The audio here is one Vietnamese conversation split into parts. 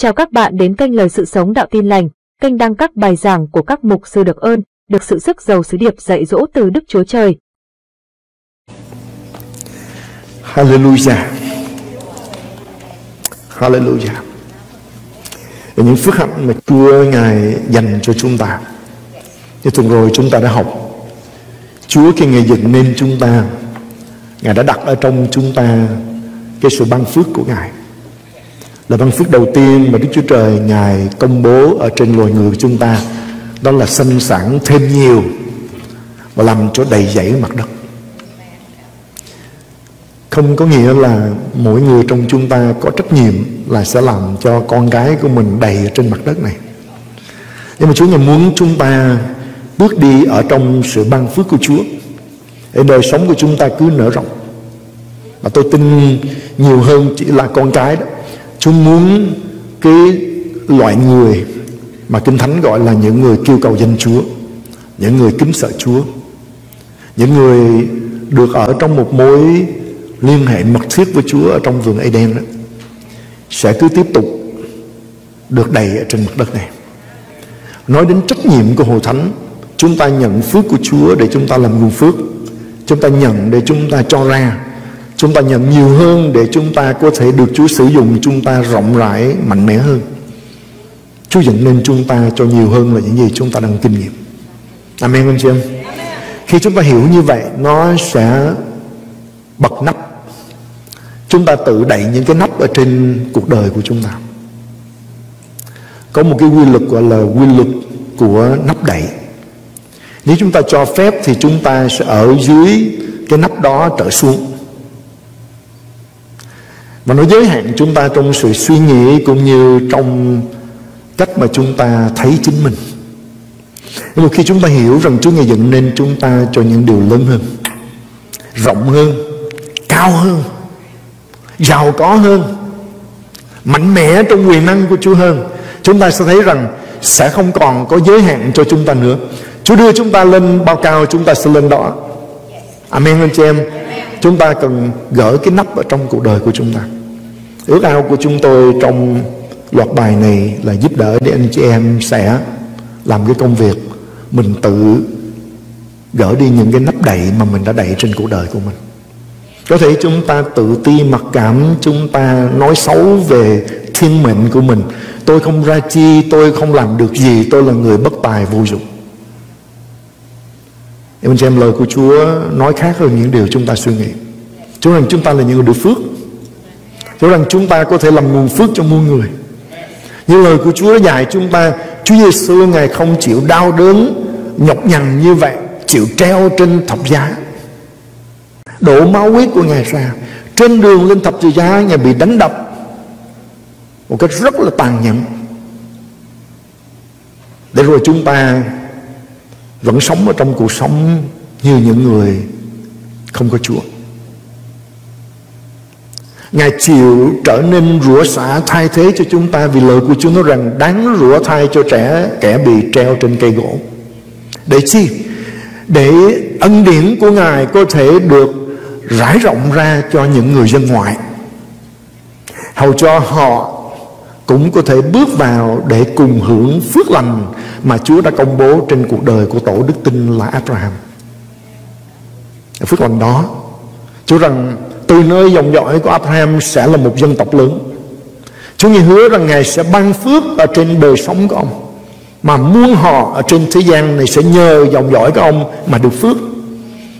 Chào các bạn đến kênh Lời Sự Sống Đạo Tin Lành, kênh đăng các bài giảng của các mục sư được ơn, được sự sức giàu sứ điệp dạy dỗ từ Đức Chúa Trời. Hallelujah. Hallelujah. Những phước hạnh mà Chúa Ngài dành cho chúng ta. Như tuần rồi chúng ta đã học Chúa khi Ngài dựng nên chúng ta Ngài đã đặt ở trong chúng ta Cái sự ban phước của Ngài là ban phước đầu tiên mà Đức Chúa Trời, Ngài công bố ở trên loài người của chúng ta. Đó là sinh sản thêm nhiều Và làm cho đầy dẫy mặt đất. Không có nghĩa là mỗi người trong chúng ta có trách nhiệm là sẽ làm cho con cái của mình đầy trên mặt đất này. Nhưng mà Chúa Ngài muốn chúng ta bước đi ở trong sự ban phước của Chúa. Để đời sống của chúng ta cứ nở rộng. Và tôi tin nhiều hơn chỉ là con cái đó. Chúa muốn cái loại người mà Kinh Thánh gọi là những người kêu cầu danh Chúa, những người kính sợ Chúa, những người được ở trong một mối liên hệ mật thiết với Chúa ở trong vườn Eden đó, sẽ cứ tiếp tục được đầy ở trên mặt đất này. Nói đến trách nhiệm của hội thánh, chúng ta nhận phước của Chúa để chúng ta làm nguồn phước, chúng ta nhận để chúng ta cho ra chúng ta nhận nhiều hơn để chúng ta có thể được Chúa sử dụng chúng ta rộng rãi mạnh mẽ hơn. Chúa dựng nên chúng ta cho nhiều hơn là những gì chúng ta đang kinh nghiệm. Amen anh chị em? Khi chúng ta hiểu như vậy nó sẽ bật nắp. Chúng ta tự đẩy những cái nắp ở trên cuộc đời của chúng ta. Có một cái quy luật gọi là quy luật của nắp đẩy nếu chúng ta cho phép thì chúng ta sẽ ở dưới cái nắp đó trở xuống và nó giới hạn chúng ta trong sự suy nghĩ cũng như trong cách mà chúng ta thấy chính mình. Nhưng mà khi chúng ta hiểu rằng Chúa Ngài dựng nên chúng ta cho những điều lớn hơn, Rộng hơn, Cao hơn, Giàu có hơn, Mạnh mẽ trong quyền năng của Chúa hơn, Chúng ta sẽ thấy rằng Sẽ không còn có giới hạn cho chúng ta nữa. Chúa đưa chúng ta lên bao cao Chúng ta sẽ lên đó. Amen anh chị em. Chúng ta cần gỡ cái nắp ở trong cuộc đời của chúng ta. Ước ao của chúng tôi trong loạt bài này là giúp đỡ để anh chị em sẽ làm cái công việc mình tự gỡ đi những cái nắp đậy mà mình đã đậy trên cuộc đời của mình. Có thể chúng ta tự ti mặc cảm, chúng ta nói xấu về thiên mệnh của mình. Tôi không ra chi, tôi không làm được gì, tôi là người bất tài vô dụng em xem lời của Chúa nói khác hơn những điều chúng ta suy nghĩ. Chúa rằng chúng ta là những người được phước. Chúa rằng chúng ta có thể làm nguồn phước cho muôn người. Như lời của Chúa dạy chúng ta, Chúa Giêsu Ngài không chịu đau đớn, Nhọc nhằn như vậy, Chịu treo trên thập giá. Đổ máu huyết của Ngài ra. Trên đường lên thập giá, Ngài bị đánh đập Một cách rất là tàn nhẫn. Để rồi chúng ta vẫn sống ở trong cuộc sống Như những người Không có Chúa. Ngài chịu trở nên rửa xả thay thế cho chúng ta Vì lời của Chúa nói rằng Đáng rửa thay cho trẻ, Kẻ bị treo trên cây gỗ. Để chi? Để ân điển của Ngài có thể được rải rộng ra cho những người dân ngoại. Hầu cho họ cũng có thể bước vào để cùng hưởng phước lành mà Chúa đã công bố trên cuộc đời của tổ đức tin là Abraham. Phước lành đó, Chúa rằng từ nơi dòng dõi của Abraham sẽ là một dân tộc lớn. Chúa nghe hứa rằng Ngài sẽ ban phước ở trên đời sống của ông. Mà muôn họ ở trên thế gian này sẽ nhờ dòng dõi của ông mà được phước.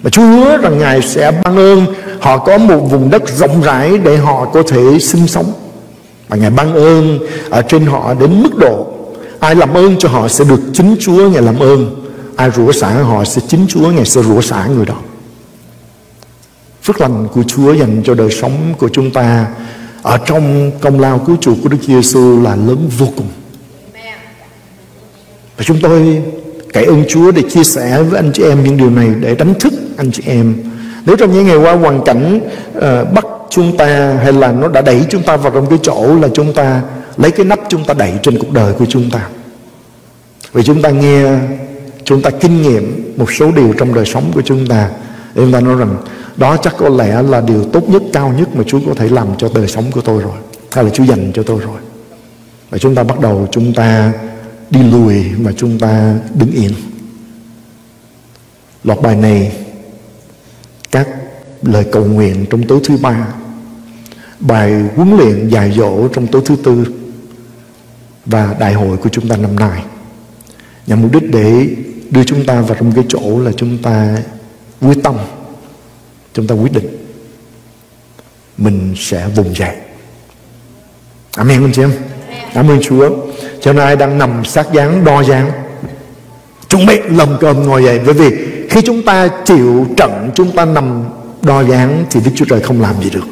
Và Chúa hứa rằng Ngài sẽ ban ơn họ có một vùng đất rộng rãi để họ có thể sinh sống. Và Ngài ban ơn ở trên họ đến mức độ ai làm ơn cho họ sẽ được chính Chúa Ngài làm ơn. Ai rủa xả họ sẽ chính Chúa Ngài sẽ rủa xả người đó. Phước lành của Chúa dành cho đời sống của chúng ta ở trong công lao cứu chuộc của Đức Giêsu là lớn vô cùng. Và chúng tôi cậy ơn Chúa để chia sẻ với anh chị em những điều này để đánh thức anh chị em. Nếu trong những ngày qua hoàn cảnh uh, bắt chúng ta hay là nó đã đẩy chúng ta vào trong cái chỗ là chúng ta lấy cái nắp chúng ta đẩy trên cuộc đời của chúng ta. Vì chúng ta nghe, chúng ta kinh nghiệm một số điều trong đời sống của chúng ta. Chúng ta nói rằng đó chắc có lẽ là điều tốt nhất, cao nhất mà Chúa có thể làm cho đời sống của tôi rồi. Hay là Chúa dành cho tôi rồi. và chúng ta bắt đầu chúng ta đi lùi mà chúng ta đứng yên loạt bài này các lời cầu nguyện trong tối thứ ba bài huấn luyện dài dỗ trong tối thứ tư và đại hội của chúng ta năm nay. Nhằm mục đích để đưa chúng ta vào trong cái chỗ là chúng ta quyết tâm chúng ta quyết định mình sẽ vùng dậy. Amen anh chị em. Cảm ơn chúa. Cho nên ai đang nằm sát dáng đo dáng chuẩn bị lầm cơm ngồi dậy. Bởi vì khi chúng ta chịu trận chúng ta nằm đo dáng thì đức chúa trời không làm gì được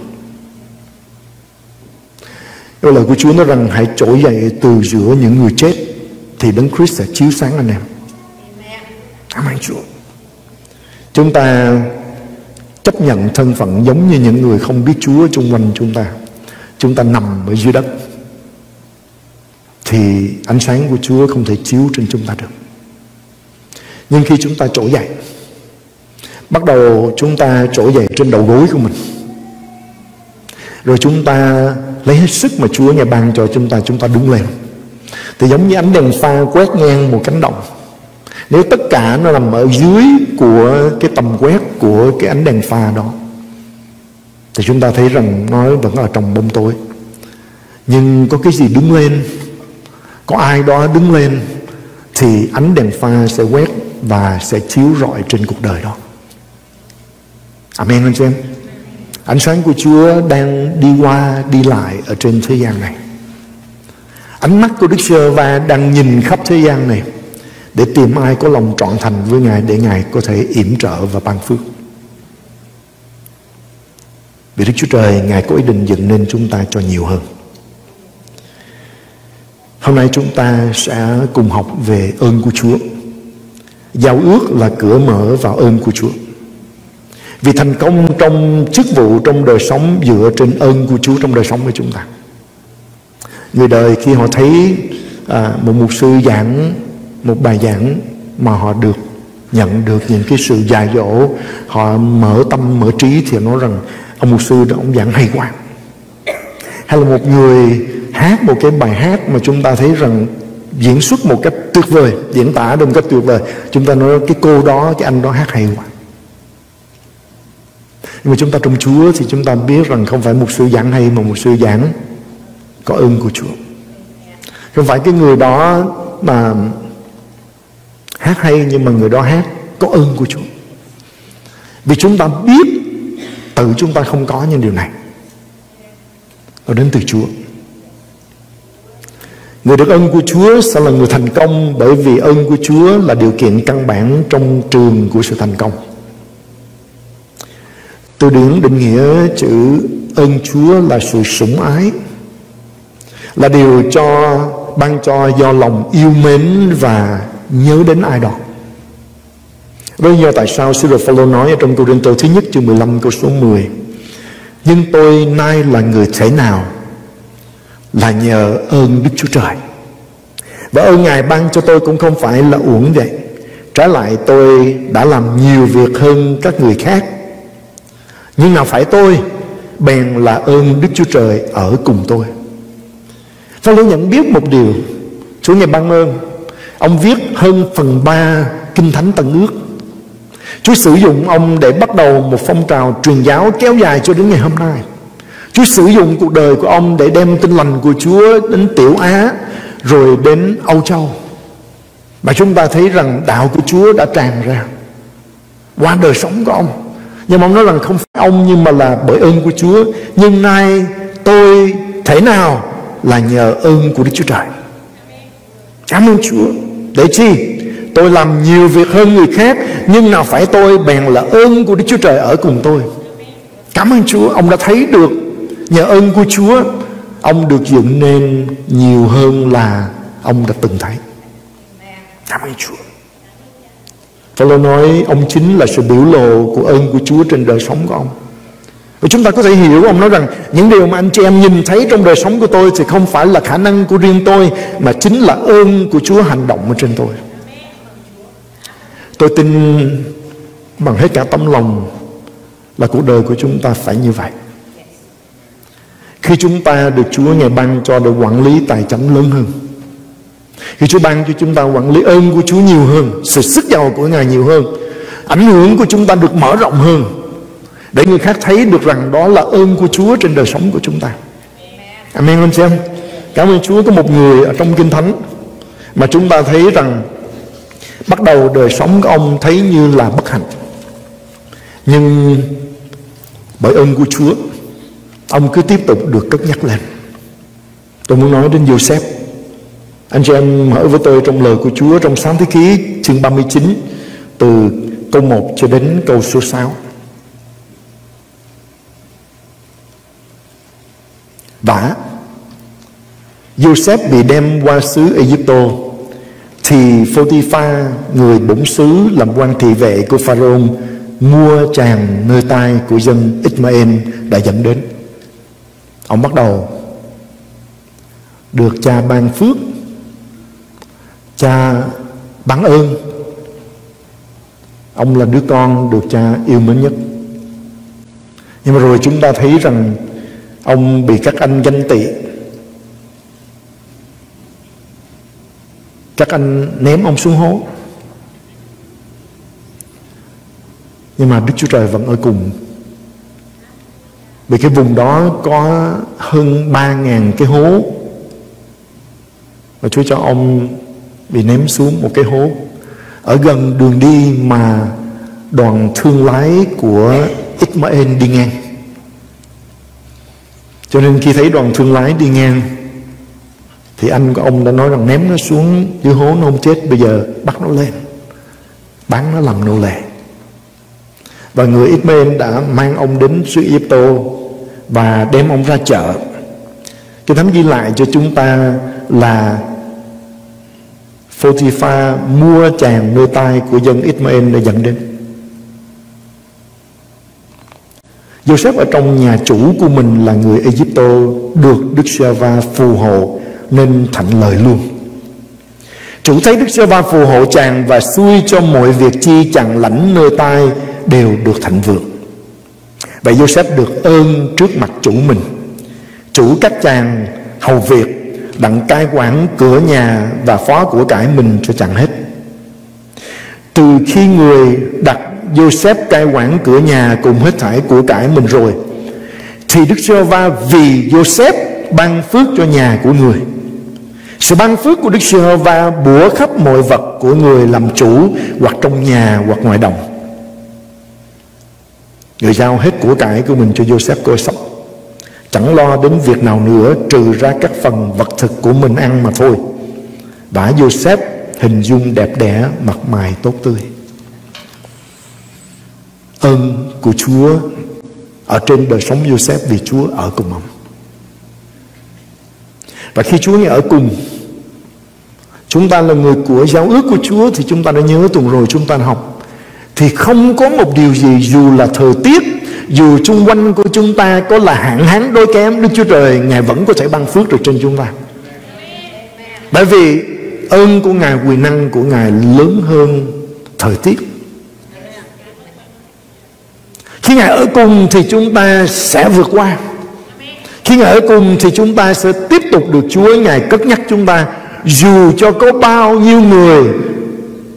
cái lời của Chúa nói rằng hãy trỗi dậy từ giữa những người chết thì Đấng Christ sẽ chiếu sáng anh em. Amen Chúa. Chúng ta chấp nhận thân phận giống như những người không biết Chúa chung quanh chúng ta. Chúng ta nằm ở dưới đất thì ánh sáng của Chúa không thể chiếu trên chúng ta được. Nhưng khi chúng ta trỗi dậy Bắt đầu chúng ta trỗi dậy trên đầu gối của mình. Rồi chúng ta lấy hết sức mà Chúa nhà ban cho chúng ta Chúng ta đứng lên. Thì giống như ánh đèn pha quét ngang một cánh đồng. Nếu tất cả nó nằm ở dưới Của cái tầm quét Của cái ánh đèn pha đó, Thì chúng ta thấy rằng Nó vẫn ở trong bóng tối. Nhưng có cái gì đứng lên, Có ai đó đứng lên, Thì ánh đèn pha sẽ quét Và sẽ chiếu rọi trên cuộc đời đó. Amen anh chị em. Ánh sáng của Chúa đang đi qua, đi lại ở trên thế gian này. Ánh mắt của Đức Sơ Va đang nhìn khắp thế gian này Để tìm ai có lòng trọn thành với Ngài Để Ngài có thể yểm trợ và ban phước. Vì Đức Chúa Trời, Ngài có ý định dựng nên chúng ta cho nhiều hơn. Hôm nay chúng ta sẽ cùng học về ơn của Chúa. Giao ước là cửa mở vào ơn của Chúa vì thành công trong chức vụ trong đời sống dựa trên ơn của Chúa trong đời sống của chúng ta. Người đời khi họ thấy à, một mục sư giảng một bài giảng mà họ được nhận được những cái sự dạy dỗ họ mở tâm mở trí thì nói rằng ông mục sư đó ông giảng hay quá. Hay là một người hát một cái bài hát mà chúng ta thấy rằng diễn xuất một cách tuyệt vời diễn tả được một cách tuyệt vời. Chúng ta nói cái cô đó cái anh đó hát hay quá nhưng mà chúng ta trong Chúa thì chúng ta biết rằng không phải một sư giảng hay mà một sư giảng có ơn của Chúa. Không phải cái người đó mà hát hay, nhưng mà người đó hát có ơn của Chúa. Vì chúng ta biết tự chúng ta không có những điều này. Nó đến từ Chúa. Người được ơn của Chúa sẽ là người thành công bởi vì ơn của Chúa là điều kiện căn bản trong trường của sự thành công. Từ điển định nghĩa chữ ơn Chúa là sự sủng ái, Là điều cho, ban cho do lòng yêu mến và nhớ đến ai đó. Đó do tại sao Sư Đồ Phaolô nói ở trong câu Đinh Tô thứ nhất chương 15 câu số 10 Nhưng tôi nay là người thế nào Là nhờ ơn Đức Chúa Trời? Và ơn Ngài ban cho tôi cũng không phải là uổng vậy. Trái lại tôi đã làm nhiều việc hơn các người khác nhưng nào phải tôi, Bèn là ơn Đức Chúa Trời ở cùng tôi. Pha lô nhận biết một điều. Chúa ngày ban ơn. Ông viết hơn phần ba Kinh Thánh Tân Ước. Chúa sử dụng ông để bắt đầu một phong trào truyền giáo kéo dài cho đến ngày hôm nay. Chúa sử dụng cuộc đời của ông để đem tin lành của Chúa đến Tiểu Á, Rồi đến Âu Châu. Và chúng ta thấy rằng đạo của Chúa đã tràn ra. Qua đời sống của ông nhưng mà ông nói rằng không phải ông nhưng mà là bởi ơn của Chúa. Nhưng nay tôi thể nào là nhờ ơn của Đức Chúa Trời? Cảm ơn Chúa. Để chi? Tôi làm nhiều việc hơn người khác, nhưng nào phải tôi bèn là ơn của Đức Chúa Trời ở cùng tôi. Cảm ơn Chúa. Ông đã thấy được nhờ ơn của Chúa, ông được dựng nên nhiều hơn là ông đã từng thấy. Cảm ơn Chúa. Phaolô nói, ông chính là sự biểu lộ của ơn của Chúa trên đời sống của ông. Và chúng ta có thể hiểu, ông nói rằng, những điều mà anh chị em nhìn thấy trong đời sống của tôi thì không phải là khả năng của riêng tôi, mà chính là ơn của Chúa hành động ở trên tôi. Tôi tin bằng hết cả tấm lòng là cuộc đời của chúng ta phải như vậy. khi chúng ta được Chúa ngày ban cho để quản lý tài chánh lớn hơn khi Chúa ban cho chúng ta quản lý ơn của Chúa nhiều hơn sự sức giàu của Ngài nhiều hơn. Ảnh hưởng của chúng ta được mở rộng hơn để người khác thấy được rằng đó là ơn của Chúa trên đời sống của chúng ta. Amen. Anh xem Cảm ơn Chúa có một người ở trong Kinh Thánh Mà chúng ta thấy rằng Bắt đầu đời sống của ông thấy như là bất hạnh. Nhưng bởi ơn của Chúa Ông cứ tiếp tục được cất nhắc lên. Tôi muốn nói đến Joseph anh chị em mở với tôi trong lời của Chúa Trong sáng thế ký, chương 39 Từ câu 1 cho đến câu số 6 Và Joseph bị đem qua xứ Egypto thì Photifa người bổn xứ làm quan thị vệ của Pharaoh mua chàng nơi tay của dân Ismael đã dẫn đến. Ông bắt đầu được cha ban phước cha bắn ơn. Ông là đứa con được cha yêu mến nhất. Nhưng mà rồi chúng ta thấy rằng ông bị các anh ganh tị. Các anh ném ông xuống hố. Nhưng mà Đức Chúa Trời vẫn ở cùng. Vì cái vùng đó có hơn ba ngàn cái hố. Và Chúa cho ông bị ném xuống một cái hố. Ở gần đường đi mà đoàn thương lái của Ismael đi ngang. Cho nên khi thấy đoàn thương lái đi ngang, thì anh của ông đã nói rằng ném nó xuống dưới hố nó không chết, bây giờ bắt nó lên, bán nó làm nô lệ. Và người Ismael đã mang ông đến xứ Egypto và đem ông ra chợ. Cái thánh ghi lại cho chúng ta là Photifa mua chàng nơi tai của dân Ismael để dẫn đến Joseph ở trong nhà chủ của mình là người Egypto, được Đức Giê-va phù hộ nên thạnh lời luôn Chủ thấy Đức Giê-va phù hộ chàng và xui cho mọi việc chi chàng lãnh nơi tai đều được thạnh vượng. Vậy Joseph được ơn trước mặt chủ mình. Chủ các chàng hầu việc đặng cai quản cửa nhà và phó của cải mình cho chẳng hết. Từ khi người đặt Joseph cai quản cửa nhà cùng hết thảy của cải mình rồi, thì Đức Giê-va vì Joseph ban phước cho nhà của người sự ban phước của Đức giê va bủa khắp mọi vật của người làm chủ hoặc trong nhà hoặc ngoài đồng. Người giao hết của cải của mình cho Joseph coi sóc Chẳng lo đến việc nào nữa trừ ra các phần vật thực của mình ăn mà thôi. Và Joseph hình dung đẹp đẽ, mặt mày tốt tươi. Ơn của Chúa ở trên đời sống Joseph vì Chúa ở cùng ông. Và khi Chúa ở cùng Chúng ta là người của giáo ước của Chúa Thì chúng ta đã nhớ tuần rồi chúng ta học Thì không có một điều gì Dù là thời tiết dù xung quanh của chúng ta có là hạn hán đôi kém, Đức Chúa Trời, Ngài vẫn có thể ban phước được trên chúng ta. Bởi vì ơn của Ngài, quyền năng của Ngài lớn hơn thời tiết. Khi Ngài ở cùng thì chúng ta sẽ vượt qua. Khi Ngài ở cùng thì chúng ta sẽ tiếp tục được Chúa Ngài cất nhắc chúng ta. Dù cho có bao nhiêu người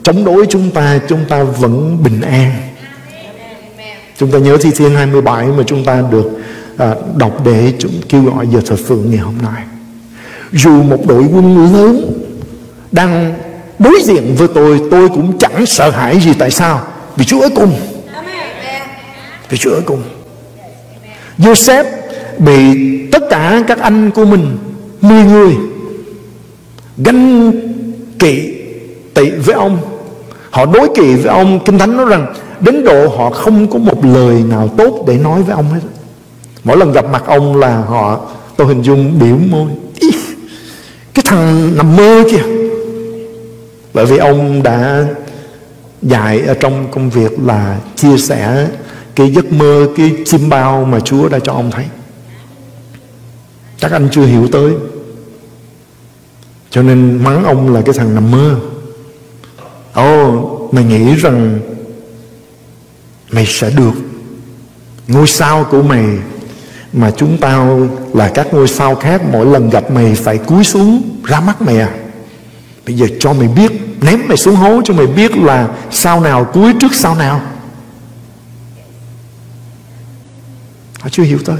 chống đối chúng ta Chúng ta vẫn bình an. Chúng ta nhớ Thi Thiên 27 mà chúng ta được à, đọc để chúng kêu gọi giờ thờ phượng ngày hôm nay. Dù một đội quân lớn đang đối diện với tôi Tôi cũng chẳng sợ hãi gì. Tại sao? Vì Chúa ở cùng. Vì Chúa ở cùng. Joseph bị tất cả các anh của mình mười người ganh kỵ tị với ông. Họ đối kỵ với ông. Kinh thánh nói rằng đến độ họ không có một lời nào tốt để nói với ông hết. Mỗi lần gặp mặt ông là họ tôi hình dung biểu môi. Ý, cái thằng nằm mơ kìa. Bởi vì ông đã dạy ở trong công việc là chia sẻ cái giấc mơ cái chim bao mà Chúa đã cho ông thấy. Chắc anh chưa hiểu tới. Cho nên mắng ông là cái thằng nằm mơ. Ồ oh, Mày nghĩ rằng Mày sẽ được Ngôi sao của mày. Mà chúng tao là các ngôi sao khác, mỗi lần gặp mày phải cúi xuống ra mắt mày à. Bây giờ cho mày biết, ném mày xuống hố cho mày biết là sao nào cúi trước sao nào. Họ chưa hiểu tới.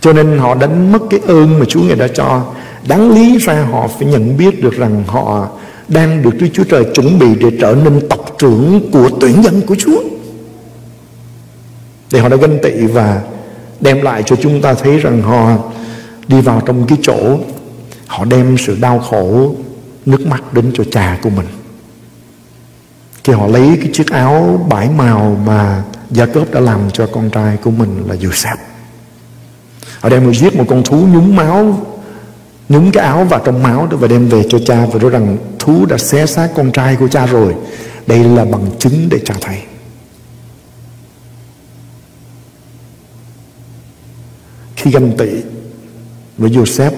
Cho nên họ đánh mất cái ơn mà Chúa Ngài đã cho. Đáng lý ra họ phải nhận biết được rằng họ đang được Đức Chúa Trời chuẩn bị để trở nên tộc trưởng của tuyển dân của Chúa. Để họ đã ganh tị và đem lại cho chúng ta thấy rằng họ đi vào trong cái chỗ họ đem sự đau khổ, nước mắt đến cho cha của mình. Khi họ lấy cái chiếc áo bãi màu mà Gia Cốp đã làm cho con trai của mình là Joseph. Họ đem người giết một con thú nhúng máu, nhúng cái áo vào trong máu đó và đem về cho cha. Và nói rằng thú đã xé xác con trai của cha rồi đây là bằng chứng để cho thấy. Khi ganh tị với Joseph,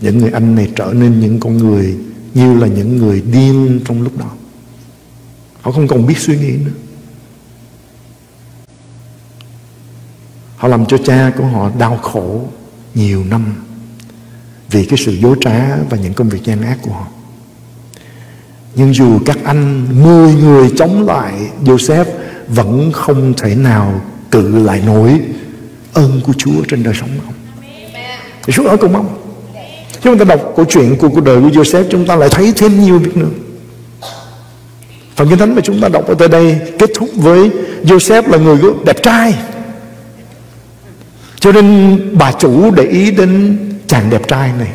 những người anh này trở nên những con người như là những người điên trong lúc đó. Họ không còn biết suy nghĩ nữa. Họ làm cho cha của họ đau khổ nhiều năm vì cái sự dối trá và những công việc gian ác của họ nhưng dù các anh mười người chống lại Joseph, vẫn không thể nào cự lại nổi ơn của Chúa trên đời sống ông. Thì Chúa ở cùng ông. Chúng ta đọc câu chuyện của cuộc đời của Joseph, chúng ta lại thấy thêm nhiều việc nữa. Phần Kinh Thánh mà chúng ta đọc ở tới đây kết thúc với Joseph là người đẹp trai. Cho nên bà chủ để ý đến chàng đẹp trai này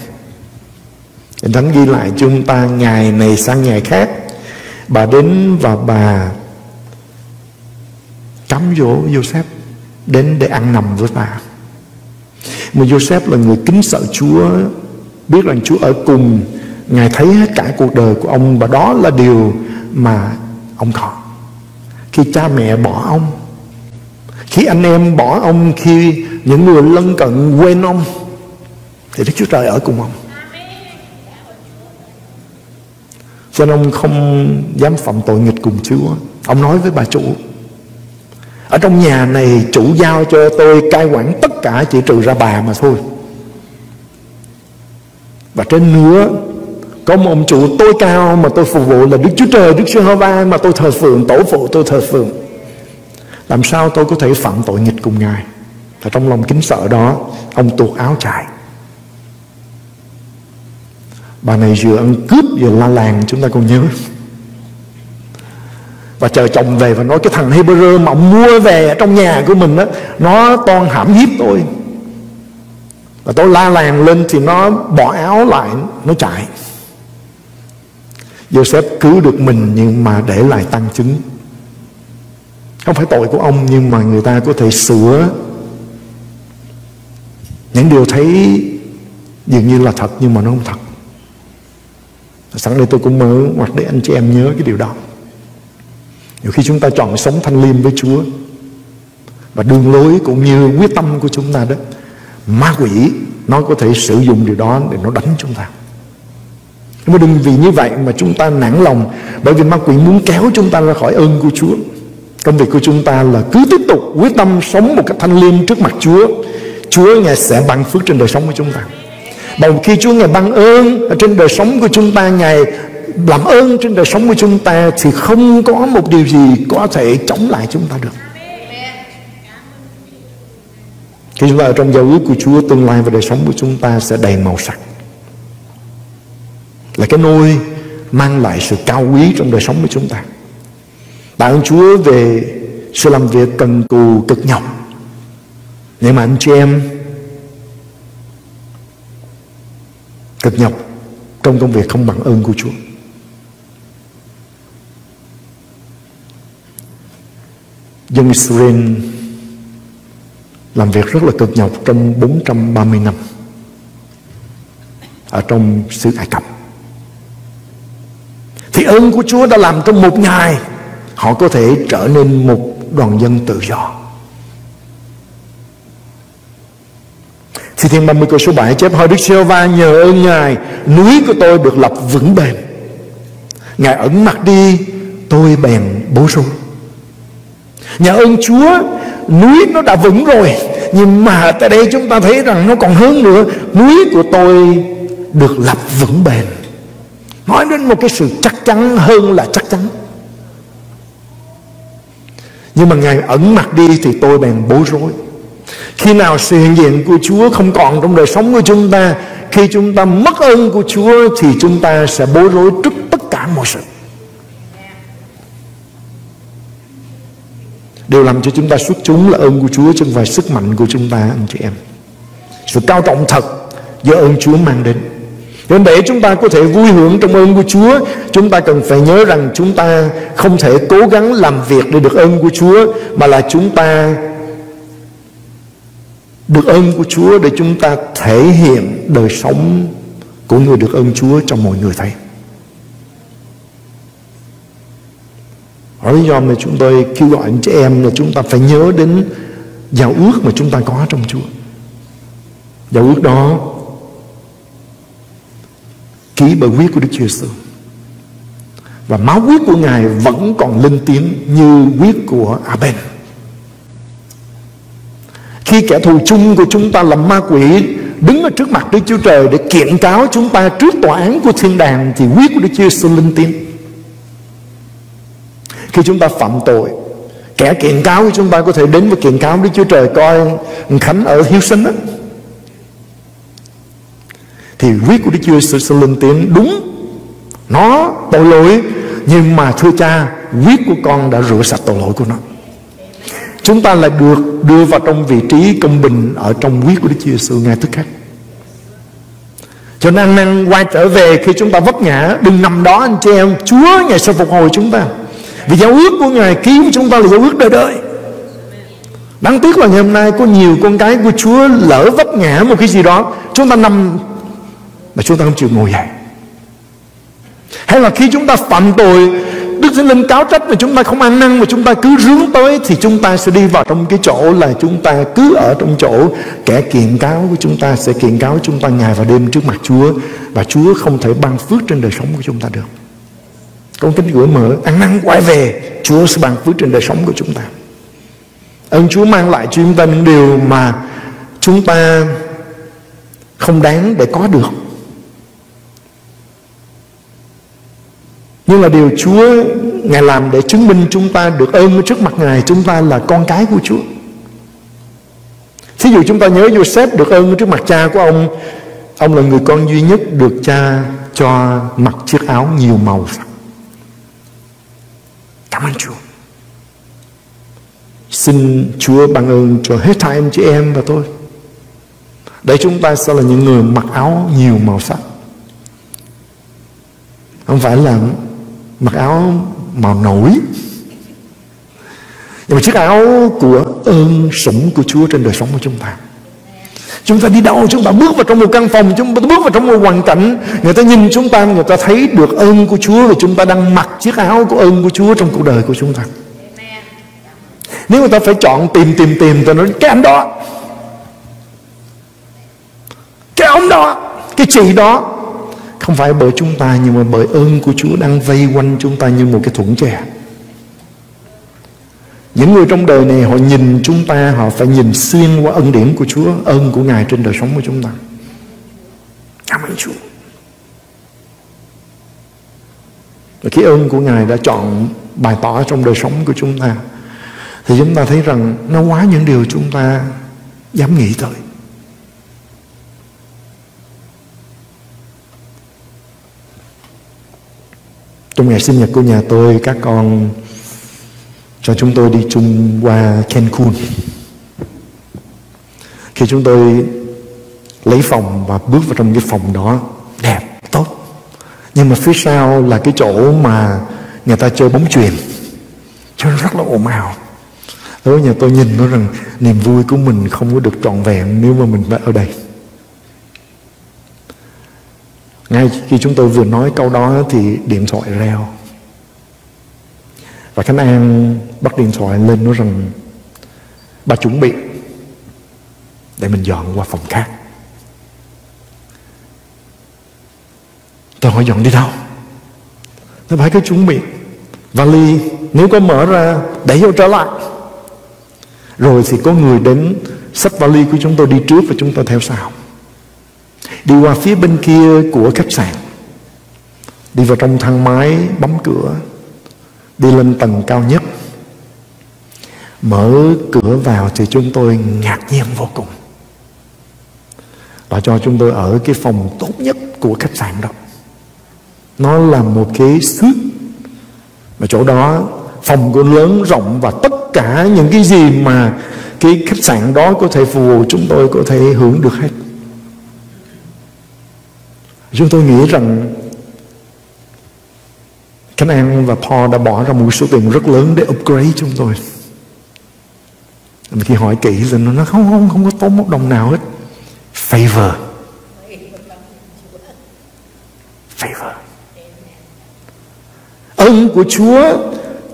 Thánh ghi lại chúng ta ngày này sang ngày khác. Bà đến và bà cắm dỗ Joseph Đến để ăn nằm với bà. Mà Joseph là người kính sợ Chúa, Biết rằng Chúa ở cùng. Ngài thấy hết cả cuộc đời của ông Và đó là điều mà ông có Khi cha mẹ bỏ ông, Khi anh em bỏ ông, Khi những người lân cận quên ông, thì Đức Chúa Trời ở cùng ông. Cho nên ông không dám phạm tội nghịch cùng Chúa ông nói với bà chủ ở trong nhà này chủ giao cho tôi cai quản tất cả chỉ trừ ra bà mà thôi và trên nữa có một ông chủ tối cao mà tôi phục vụ là Đức Chúa Trời, Đức Chúa Va mà tôi thờ phượng, tổ phụ tôi thờ phượng. Làm sao tôi có thể phạm tội nghịch cùng Ngài? Và trong lòng kính sợ đó, ông tuột áo chạy. Bà này vừa ăn cướp vừa la làng Chúng ta còn nhớ. Và chờ chồng về và nói Cái thằng Hebrew mà ông mua về Trong nhà của mình đó, Nó toàn hãm hiếp tôi. Và tôi la làng lên Thì nó bỏ áo lại Nó chạy. Joseph cứu được mình Nhưng mà để lại tăng chứng. Không phải tội của ông Nhưng mà người ta có thể sửa. Những điều thấy Dường như là thật nhưng mà nó không thật. Sẵn đây tôi cũng mơ hoặc để anh chị em nhớ cái điều đó. Nhiều khi chúng ta chọn sống thanh liêm với Chúa, Và đường lối cũng như quyết tâm của chúng ta đó, Ma quỷ nó có thể sử dụng điều đó để nó đánh chúng ta. Nhưng mà đừng vì như vậy mà chúng ta nản lòng, Bởi vì ma quỷ muốn kéo chúng ta ra khỏi ơn của Chúa. Công việc của chúng ta là cứ tiếp tục quyết tâm sống một cách thanh liêm trước mặt Chúa. Chúa Ngài sẽ ban phước trên đời sống của chúng ta. Bầu khi Chúa Ngài ban ơn ở trên đời sống của chúng ta, Ngài làm ơn trên đời sống của chúng ta Thì không có một điều gì có thể chống lại chúng ta được. Khi chúng ta ở trong giao ước của Chúa, Tương lai và đời sống của chúng ta sẽ đầy màu sắc. Là cái nôi mang lại sự cao quý trong đời sống của chúng ta. Tạ ơn Chúa về sự làm việc cần cù cực nhọc. Nhưng mà anh chị em cực nhọc trong công việc không bằng ơn của Chúa. Dân Israel làm việc rất là cực nhọc trong 430 năm ở trong xứ Ai Cập. Thì ơn của Chúa đã làm trong một ngày, họ có thể trở nên một đoàn dân tự do. Thì thiên 30 câu số 7 chép hỏi Đức giê va nhờ ơn Ngài, Núi của tôi được lập vững bền. Ngài ẩn mặt đi, Tôi bèn bố sung Nhờ ơn Chúa, núi nó đã vững rồi, nhưng mà tại đây chúng ta thấy rằng nó còn hơn nữa, núi của tôi được lập vững bền. Nói đến một cái sự chắc chắn hơn là chắc chắn. Nhưng mà Ngài ẩn mặt đi thì tôi bèn bối rối. Khi nào sự hiện diện của Chúa không còn trong đời sống của chúng ta, Khi chúng ta mất ơn của Chúa Thì chúng ta sẽ bối rối trước tất cả mọi sự. Điều làm cho chúng ta xuất chúng là ơn của Chúa Chứ không phải sức mạnh của chúng ta, anh chị em. Sự cao trọng thật do ơn Chúa mang đến. Nên để chúng ta có thể vui hưởng trong ơn của Chúa, Chúng ta cần phải nhớ rằng chúng ta không thể cố gắng làm việc để được ơn của Chúa, Mà là chúng ta được ơn của Chúa để chúng ta thể hiện đời sống của người được ơn Chúa cho mọi người thấy. Đó lý do mà chúng tôi kêu gọi anh chị em là chúng ta phải nhớ đến giao ước mà chúng ta có trong Chúa. Giao ước đó ký bởi huyết của Đức Chúa Giêsu. Và máu huyết của Ngài vẫn còn linh tiếng như huyết của Abel. Khi kẻ thù chung của chúng ta là ma quỷ đứng ở trước mặt Đức Chúa Trời để kiện cáo chúng ta trước tòa án của thiên đàng thì huyết của Đức Chúa Giêsu linh tiên. Khi chúng ta phạm tội Kẻ kiện cáo của chúng ta có thể đến với kiện cáo Đức Chúa Trời coi Khánh ở Hiếu Sinh đó thì huyết của Đức Chúa sẽ, sẽ linh tiên đúng nó tội lỗi nhưng mà thưa cha huyết của con đã rửa sạch tội lỗi của nó chúng ta lại được đưa vào trong vị trí công bình ở trong huyết của Đức Chúa Giêsu ngay tức khắc. Cho nên năng quay trở về khi chúng ta vấp ngã, đừng nằm đó anh chị em. Chúa ngày sẽ phục hồi chúng ta. Vì giao ước của Ngài ký với chúng ta là giao ước đời đời. Đáng tiếc là ngày hôm nay có nhiều con cái của Chúa lỡ vấp ngã một cái gì đó. Chúng ta nằm, mà chúng ta không chịu ngồi dậy. Hay là khi chúng ta phạm tội Đức Thánh Linh cáo trách mà chúng ta không ăn năn mà chúng ta cứ rướng tới thì chúng ta sẽ đi vào trong cái chỗ là chúng ta cứ ở trong chỗ kẻ kiện cáo của chúng ta sẽ kiện cáo chúng ta ngày và đêm trước mặt Chúa và Chúa không thể ban phước trên đời sống của chúng ta được. Con kính gửi mở, ăn năn quay về, Chúa sẽ ban phước trên đời sống của chúng ta. Ơn Chúa mang lại cho chúng ta những điều mà chúng ta không đáng để có được Nhưng là điều Chúa Ngài làm để chứng minh chúng ta được ơn trước mặt Ngài, Chúng ta là con cái của Chúa. Thí dụ chúng ta nhớ Joseph được ơn trước mặt cha của ông Ông là người con duy nhất được cha cho mặc chiếc áo nhiều màu sắc. Cảm ơn Chúa. Xin Chúa ban ơn cho hết thảy anh chị em và tôi, Để chúng ta sẽ là những người mặc áo nhiều màu sắc. Không phải là mặc áo màu nổi. Nhưng mà chiếc áo của ơn sủng của Chúa trên đời sống của chúng ta. Chúng ta đi đâu, Chúng ta bước vào trong một căn phòng, Chúng ta bước vào trong một hoàn cảnh, Người ta nhìn chúng ta, Người ta thấy được ơn của Chúa Và chúng ta đang mặc chiếc áo của ơn của Chúa Trong cuộc đời của chúng ta. Nếu người ta phải chọn tìm tìm tìm Ta nói, cái anh đó, Cái ông đó, Cái chị đó không phải bởi chúng ta, nhưng mà bởi ơn của Chúa đang vây quanh chúng ta như một cái thủng chè. Những người trong đời này, họ nhìn chúng ta, Họ phải nhìn xuyên qua ân điển của Chúa, Ơn của Ngài trên đời sống của chúng ta. Cảm ơn Chúa. Và cái ơn của Ngài đã chọn bài tỏ trong đời sống của chúng ta, Thì chúng ta thấy rằng Nó quá những điều chúng ta dám nghĩ tới. Trong ngày sinh nhật của nhà tôi Các con cho chúng tôi đi chung qua Cancun. Khi chúng tôi lấy phòng và bước vào trong cái phòng đó Đẹp, tốt. Nhưng mà phía sau là cái chỗ mà người ta chơi bóng chuyền. Cho nó rất là ồn ào. Lúc nhà tôi nhìn nó rằng Niềm vui của mình không có được trọn vẹn Nếu mà mình ở đây. Ngay khi chúng tôi vừa nói câu đó thì điện thoại reo. Và Khánh An bắt điện thoại lên nói rằng bà chuẩn bị để mình dọn qua phòng khác. Tôi hỏi, dọn đi đâu? Tôi phải cứ chuẩn bị, vali, nếu có mở ra để vô trở lại. Rồi thì có người đến xách vali của chúng tôi đi trước và chúng tôi theo sau đi qua phía bên kia của khách sạn. Đi vào trong thang máy, bấm cửa. Đi lên tầng cao nhất. Mở cửa vào thì chúng tôi ngạc nhiên vô cùng. Và cho chúng tôi ở cái phòng tốt nhất của khách sạn đó. Nó là một cái suite mà chỗ đó, phòng cũng lớn, rộng và tất cả những cái gì mà cái khách sạn đó có thể phục vụ chúng tôi có thể hưởng được hết chúng tôi nghĩ rằng Khánh An và Paul đã bỏ ra một số tiền rất lớn để upgrade chúng tôi. Mà khi hỏi kỹ thì nó không không không có tốn một đồng nào hết. Favor. Favor. Ơn của Chúa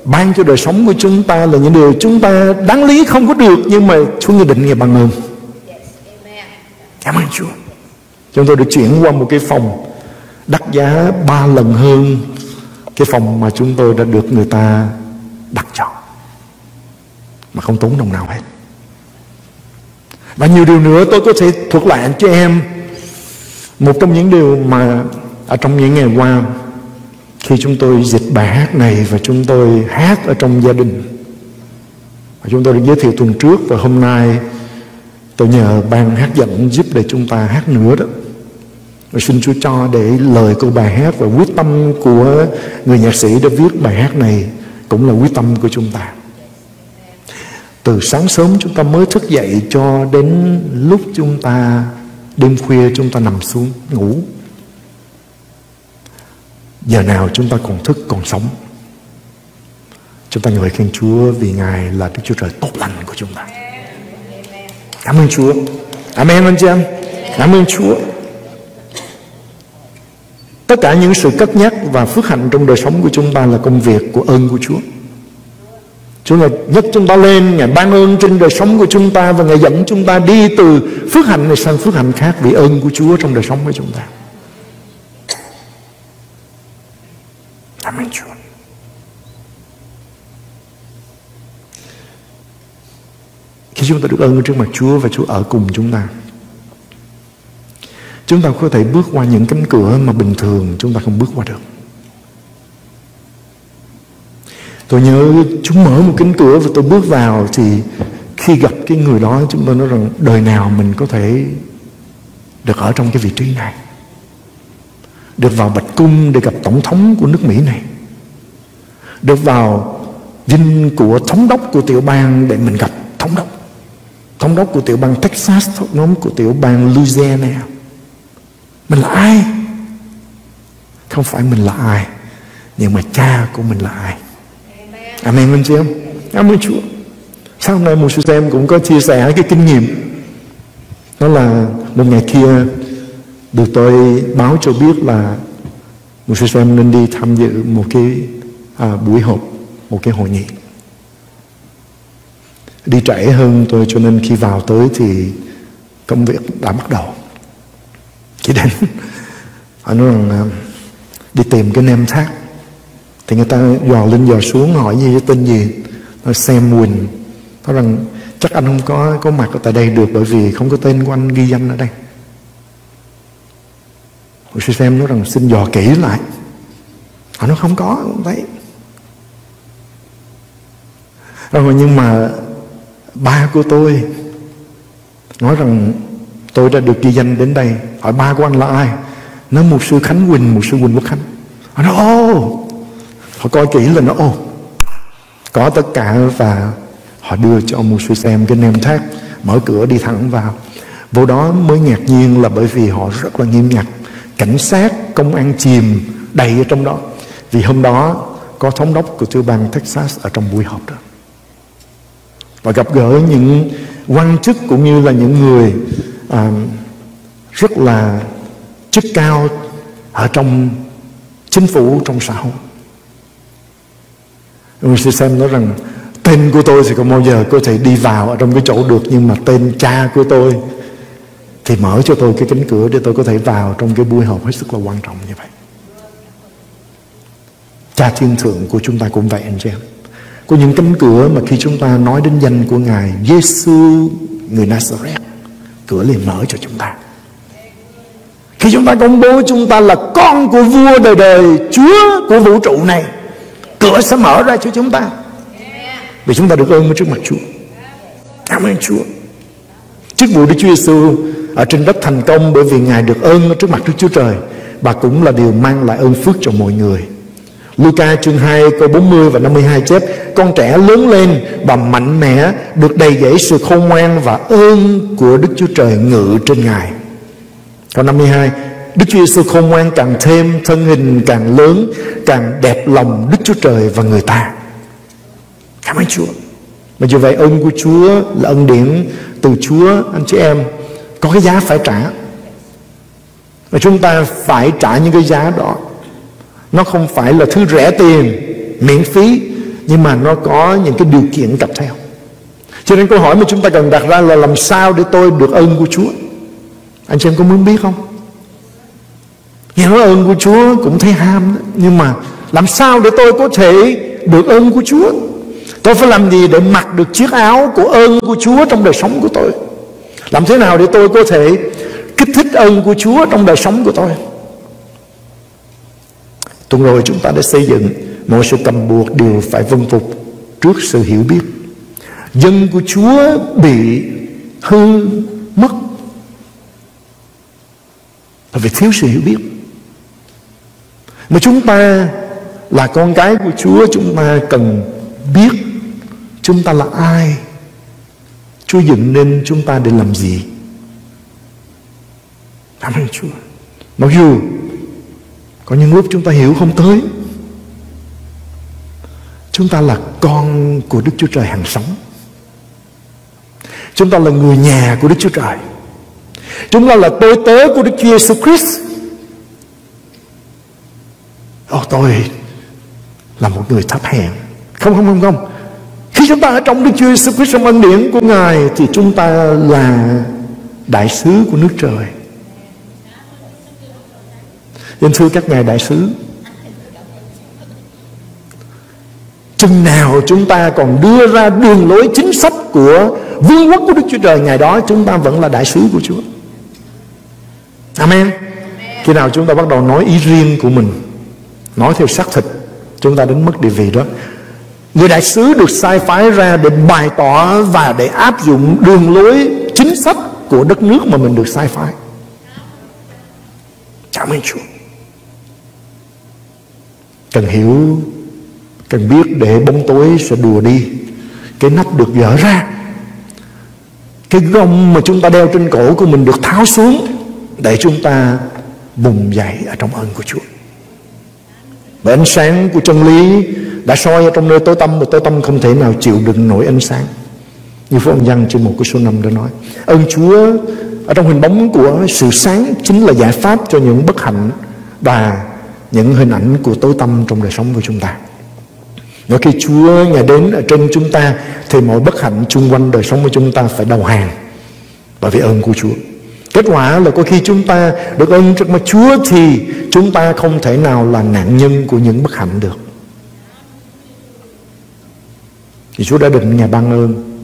ban cho đời sống của chúng ta là những điều chúng ta đáng lý không có được nhưng mà Chúa người định nghĩa bằng ơn. Cảm ơn Chúa chúng tôi được chuyển qua một cái phòng đắt giá ba lần hơn cái phòng mà chúng tôi đã được người ta đặt chọn mà không tốn đồng nào hết. Và nhiều điều nữa tôi có thể thuật lại cho em. Một trong những điều mà ở trong những ngày qua, khi chúng tôi dịch bài hát này và chúng tôi hát ở trong gia đình, và chúng tôi được giới thiệu tuần trước, và hôm nay tôi nhờ ban hát dẫn giúp để chúng ta hát nữa đó. Và xin Chúa cho để lời của bài hát và quyết tâm của người nhạc sĩ đã viết bài hát này cũng là quyết tâm của chúng ta. Từ sáng sớm chúng ta mới thức dậy cho đến lúc chúng ta, đêm khuya chúng ta nằm xuống ngủ. Giờ nào chúng ta còn thức, còn sống. Chúng ta ngợi khen Chúa vì Ngài là Đức Chúa Trời tốt lành của chúng ta cảm ơn Chúa. Amen, anh chị em. Cảm ơn Chúa. Tất cả những sự cất nhắc và phước hạnh trong đời sống của chúng ta là công việc của ơn của Chúa. Chúa Ngài nhấc chúng ta lên, Ngài ban ơn trên đời sống của chúng ta Và Ngài dẫn chúng ta đi từ phước hạnh này sang phước hạnh khác Vì ơn của Chúa trong đời sống của chúng ta. Amen Chúa. Chúng ta được ơn trước mặt Chúa Và Chúa ở cùng chúng ta. Chúng ta có thể bước qua những cánh cửa Mà bình thường chúng ta không bước qua được. Tôi nhớ chúng mở một cánh cửa Và tôi bước vào Thì khi gặp cái người đó, Chúng tôi nói rằng đời nào mình có thể Được ở trong cái vị trí này? Được vào Bạch Cung để gặp Tổng thống của nước Mỹ này. Được vào dinh của thống đốc của tiểu bang để mình gặp thống đốc của tiểu bang Texas Thống đốc của tiểu bang Louisiana. Mình là ai? Không phải mình là ai Nhưng mà cha của mình là ai. Amen anh chị em. Cảm ơn Chúa. Sao hôm nay một sư em cũng có chia sẻ cái kinh nghiệm. Đó là một ngày kia được tôi báo cho biết là một sư em nên đi tham dự một cái à, buổi họp một cái hội nghị đi trễ hơn tôi, cho nên khi vào tới thì công việc đã bắt đầu. Chỉ đến, họ nói rằng à, đi tìm cái nem thác. Thì người ta dò lên dò xuống, hỏi gì tên gì? Nó xem Quỳnh. Nói rằng, chắc anh không có có mặt ở tại đây được, bởi vì không có tên của anh ghi danh ở đây. Hồi sư xem nói rằng, xin dò kỹ lại. Họ nói, không có, không thấy. Rồi nhưng mà Ba của tôi. Nói rằng tôi đã được ghi danh đến đây. Hỏi ba của anh là ai? Nói một sư Khánh Quỳnh Một sư Quỳnh Quốc Khánh. Họ nói, ô! Họ coi kỹ là nó ô! Có tất cả và Họ đưa cho một sư xem cái nem thác Mở cửa đi thẳng vào. Vô đó mới ngạc nhiên là bởi vì họ rất là nghiêm ngặt. Cảnh sát, công an chìm đầy ở trong đó. Vì hôm đó có thống đốc của tiểu bang Texas ở trong buổi họp đó và gặp gỡ những quan chức cũng như là những người à, rất là chức cao ở trong chính phủ trong xã hội. Người sẽ xem nói rằng tên của tôi thì không bao giờ có thể đi vào ở trong cái chỗ được nhưng mà tên cha của tôi thì mở cho tôi cái cánh cửa để tôi có thể vào trong cái buổi họp hết sức là quan trọng như vậy. Cha thiên thượng của chúng ta cũng vậy anh chị em của những cánh cửa mà khi chúng ta nói đến danh của Ngài Giêsu người Nazareth cửa liền mở cho chúng ta. Khi chúng ta công bố chúng ta là con của vua đời đời, Chúa của vũ trụ này, cửa sẽ mở ra cho chúng ta. Vì chúng ta được ơn trước mặt Chúa. Cảm ơn Chúa. Chức vụ Đức Chúa Giêsu ở trên đất thành công bởi vì Ngài được ơn trước mặt Đức Chúa Trời, và cũng là điều mang lại ơn phước cho mọi người. Luca chương 2 câu 40 và 52 chép, Con trẻ lớn lên và mạnh mẽ Được đầy dẫy sự khôn ngoan và ơn của Đức Chúa Trời ngự trên Ngài. Câu 52 Đức Chúa Giêsu khôn ngoan càng thêm Thân hình càng lớn, Càng đẹp lòng Đức Chúa Trời và người ta. Cảm ơn Chúa. Mà dù vậy, ơn của Chúa là ân điển từ Chúa, anh chị em. Có cái giá phải trả. Và chúng ta phải trả những cái giá đó. Nó không phải là thứ rẻ tiền, Miễn phí, Nhưng mà nó có những cái điều kiện cặp theo. Cho nên câu hỏi mà chúng ta cần đặt ra là Làm sao để tôi được ơn của Chúa? Anh chị em có muốn biết không? Nghe nói ơn của Chúa cũng thấy ham đó. Nhưng mà làm sao để tôi có thể được ơn của Chúa? Tôi phải làm gì để mặc được chiếc áo của ơn của Chúa trong đời sống của tôi? Làm thế nào để tôi có thể kích thích ơn của Chúa trong đời sống của tôi? Tuần rồi chúng ta đã xây dựng Mọi sự cầm buộc đều phải vân phục trước sự hiểu biết. Dân của Chúa bị hư, mất. Là vì thiếu sự hiểu biết. Mà chúng ta là con cái của Chúa, Chúng ta cần biết chúng ta là ai. Chúa dựng nên chúng ta để làm gì. Cảm ơn Chúa. Mặc dù có những lúc chúng ta hiểu không tới. Chúng ta là con của Đức Chúa Trời hàng sống. Chúng ta là người nhà của Đức Chúa Trời. Chúng ta là tôi tớ của Đức Chúa Giêsu Christ. Ồ, tôi là một người thấp hèn. Không không không không. Khi chúng ta ở trong Đức Chúa Jesus Christ trong ân điển của Ngài, Thì chúng ta là đại sứ của nước trời. Xin thưa các ngài đại sứ Chừng nào chúng ta còn đưa ra đường lối chính sách của vương quốc của Đức Chúa Trời Ngày đó chúng ta vẫn là đại sứ của Chúa Amen Khi nào chúng ta bắt đầu nói ý riêng của mình Nói theo xác thịt Chúng ta đến mất địa vị đó Người đại sứ được sai phái ra để bày tỏ và để áp dụng đường lối chính sách của đất nước mà mình được sai phái. Cảm ơn Chúa. Cần hiểu, cần biết để bóng tối sẽ đùa đi. Cái nắp được dở ra. Cái gông mà chúng ta đeo trên cổ của mình được tháo xuống để chúng ta bùng dậy ở trong ơn của Chúa. Và ánh sáng của chân lý đã soi ở trong nơi tối tâm mà tối tâm không thể nào chịu đựng nổi ánh sáng như phúc ông văn trên một cái số năm đã nói ơn Chúa ở trong hình bóng của sự sáng chính là giải pháp cho những bất hạnh và những hình ảnh của tối tâm trong đời sống của chúng ta. Và khi Chúa Ngài đến ở trên chúng ta Thì mọi bất hạnh chung quanh đời sống của chúng ta phải đầu hàng Bởi vì ơn của Chúa. Kết quả là có khi chúng ta được ơn trước mặt Chúa Thì chúng ta không thể nào là nạn nhân của những bất hạnh được. Thì Chúa đã định Ngài ban ơn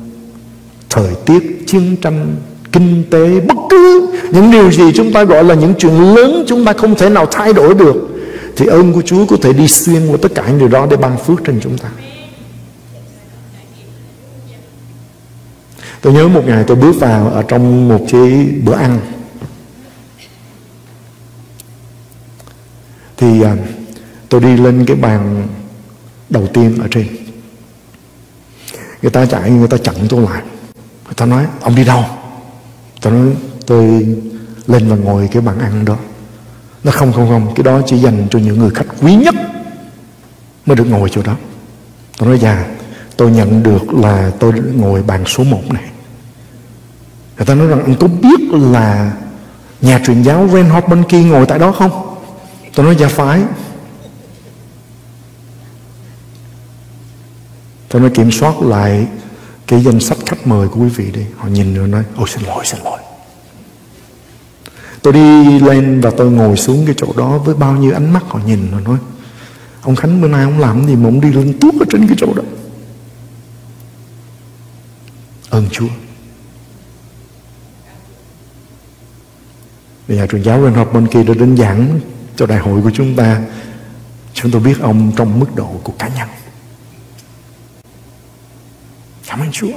Thời tiết, chiến tranh, kinh tế Bất cứ những điều gì chúng ta gọi là những chuyện lớn Chúng ta không thể nào thay đổi được. Thì ơn của Chúa có thể đi xuyên qua tất cả những điều đó Để ban phước trên chúng ta. Tôi nhớ một ngày tôi bước vào Ở trong một cái bữa ăn. Thì à, tôi đi lên cái bàn đầu tiên ở trên. Người ta chạy người ta chặn tôi lại. Người ta nói ông đi đâu? Tôi nói tôi lên và ngồi cái bàn ăn đó nó không không không. Cái đó chỉ dành cho những người khách quý nhất mới được ngồi chỗ đó. Tôi nói dạ tôi nhận được là tôi ngồi bàn số 1 này. Người ta nói rằng anh có biết là nhà truyền giáo Ren Hoffman kia ngồi tại đó không? Tôi nói dạ phải. Tôi nói kiểm soát lại cái danh sách khách mời của quý vị đi. Họ nhìn rồi nói, ôi xin lỗi, xin lỗi tôi đi lên và tôi ngồi xuống cái chỗ đó với bao nhiêu ánh mắt họ nhìn họ nói, ông khánh, bữa nay ông làm gì mà ông đi lên tuốt ở trên cái chỗ đó? Ơn chúa. Bây giờ truyền giáo Rên Hợp bên kia đã đến giảng cho đại hội của chúng ta. Chúng tôi biết ông trong mức độ của cá nhân. Cảm ơn Chúa.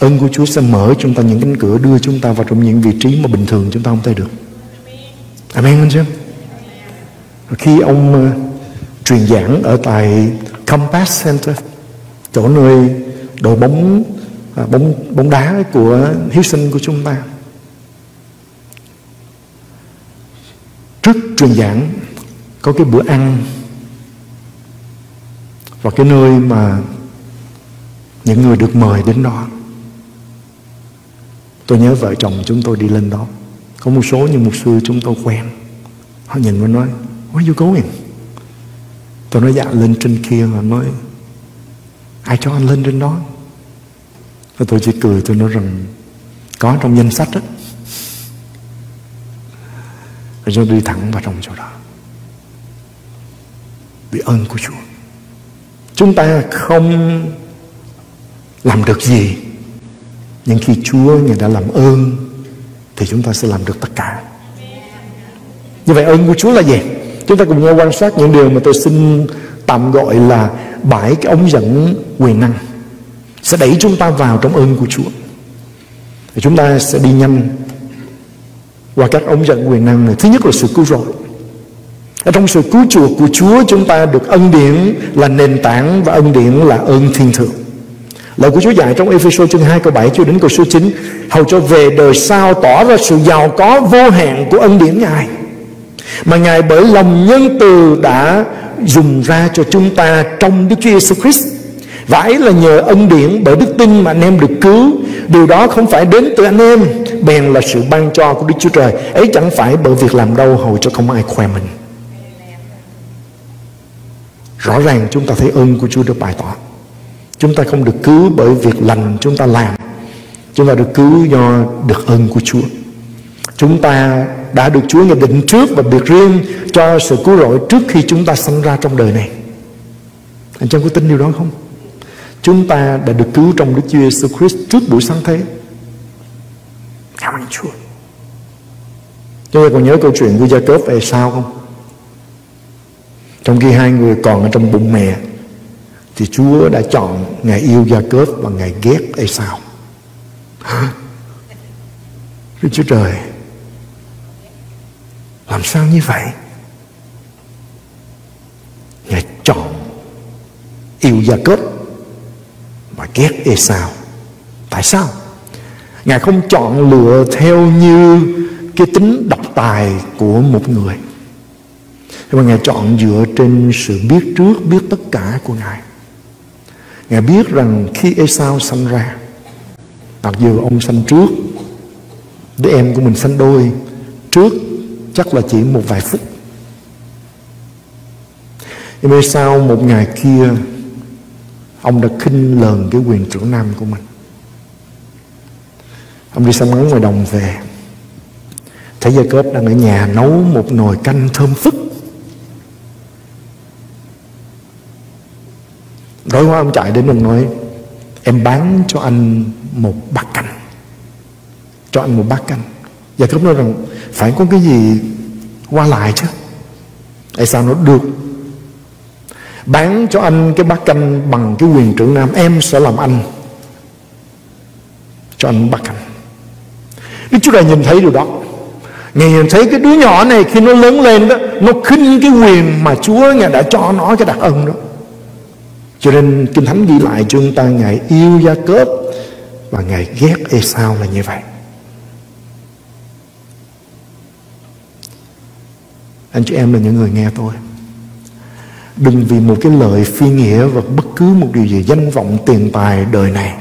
Ơn của Chúa sẽ mở chúng ta những cánh cửa Đưa chúng ta vào trong những vị trí mà bình thường chúng ta không tới được. Amen anh chị Khi ông uh, truyền giảng ở tại Compass Center Chỗ nơi đội bóng uh, bóng bóng đá của Houston của chúng ta. Trước truyền giảng Có cái bữa ăn Và cái nơi mà Những người được mời đến đó. Tôi nhớ vợ chồng chúng tôi đi lên đó. Có một số những mục sư chúng tôi quen. Họ nhìn và nói Where you going? Tôi nói dạ lên trên kia. Họ nói, Ai cho anh lên trên đó? Và tôi chỉ cười, tôi nói rằng, Có trong danh sách đó. Rồi tôi đi thẳng vào trong chỗ đó. Vì ơn của Chúa. Chúng ta không làm được gì nhưng khi Chúa Ngài đã làm ơn, Thì chúng ta sẽ làm được tất cả. Như vậy ơn của Chúa là gì? Chúng ta cùng nhau quan sát những điều mà tôi xin tạm gọi là Bãi cái ống dẫn quyền năng Sẽ đẩy chúng ta vào trong ơn của Chúa. Thì chúng ta sẽ đi nhanh Qua các ống dẫn quyền năng này. Thứ nhất là sự cứu rỗi. Ở trong sự cứu chuộc của Chúa, chúng ta được ân điển là nền tảng và ân điển là ơn thiên thượng. Lời của Chúa dạy trong Ephesos chương 2 câu 7 cho đến câu số 9 Hầu cho về đời sau tỏ ra sự giàu có vô hạn của ân điển Ngài. Mà Ngài bởi lòng nhân từ đã dùng ra cho chúng ta trong Đức Chúa Giêsu Christ. Và ấy là nhờ ân điển bởi đức tin mà anh em được cứu. Điều đó không phải đến từ anh em, Bèn là sự ban cho của Đức Chúa Trời. Ấy chẳng phải bởi việc làm đâu hầu cho không ai khoe mình. Rõ ràng chúng ta thấy ơn của Chúa được bày tỏ. Chúng ta không được cứu bởi việc lành chúng ta làm Chúng ta được cứu do được ơn của Chúa Chúng ta đã được Chúa nhận định trước và biệt riêng cho sự cứu rỗi trước khi chúng ta sinh ra trong đời này. Anh chị có tin điều đó không? Chúng ta đã được cứu trong Đức Chúa Giêsu Christ trước buổi sáng thế. Cảm ơn Chúa. Chúng ta còn nhớ câu chuyện của Gia Cớp về sao không? Trong khi hai người còn ở trong bụng mẹ thì Chúa đã chọn Ngài yêu Gia Cớp và Ngài ghét Esau. Hả? Đức Chúa Trời, Làm sao như vậy? Ngài chọn Yêu Gia Cớp Và ghét Esau. Tại sao? Ngài không chọn lựa theo như Cái tính độc tài của một người. Nhưng mà Ngài chọn dựa trên sự biết trước, Biết tất cả của Ngài. Ngài biết rằng khi Esau sanh ra, Mặc dù ông sanh trước, Đứa em của mình sanh đôi, Trước chắc là chỉ một vài phút. Nhưng mà sau một ngày kia, Ông đã khinh lờn cái quyền trưởng nam của mình. Ông đi săn bắn ngoài đồng về. Thấy Gia Cớp đang ở nhà nấu một nồi canh thơm phức. Rồi quá ông chạy đến ông nói, Em bán cho anh một bát canh. Cho anh một bát canh. Và cướp nói rằng, Phải có cái gì qua lại chứ? Tại sao nó được Bán cho anh cái bát canh Bằng cái quyền trưởng nam? Em sẽ làm anh Cho anh bát canh. Đức Chúa Trời nhìn thấy điều đó. Ngài nhìn thấy cái đứa nhỏ này Khi nó lớn lên đó, Nó khinh cái quyền mà Chúa Ngài đã cho nó, cái đặc ân đó cho nên Kinh Thánh ghi lại cho chúng ta Ngài yêu Gia Cớp Và Ngài ghét Esau là như vậy. Anh chị em là những người nghe tôi. Đừng vì một cái lời phi nghĩa Và bất cứ một điều gì danh vọng, tiền tài, đời này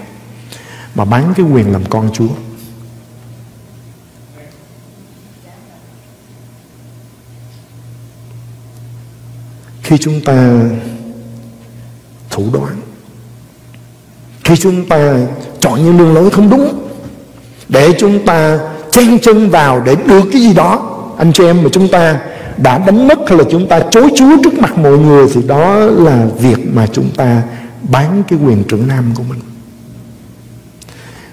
Mà bán cái quyền làm con Chúa. Khi chúng ta thủ đoạn. Khi chúng ta chọn những đường lối không đúng, để chúng ta chen chân vào để được cái gì đó, anh chị em mà chúng ta đã đánh mất hay là chúng ta chối chúa trước mặt mọi người thì đó là việc mà chúng ta bán cái quyền trưởng nam của mình.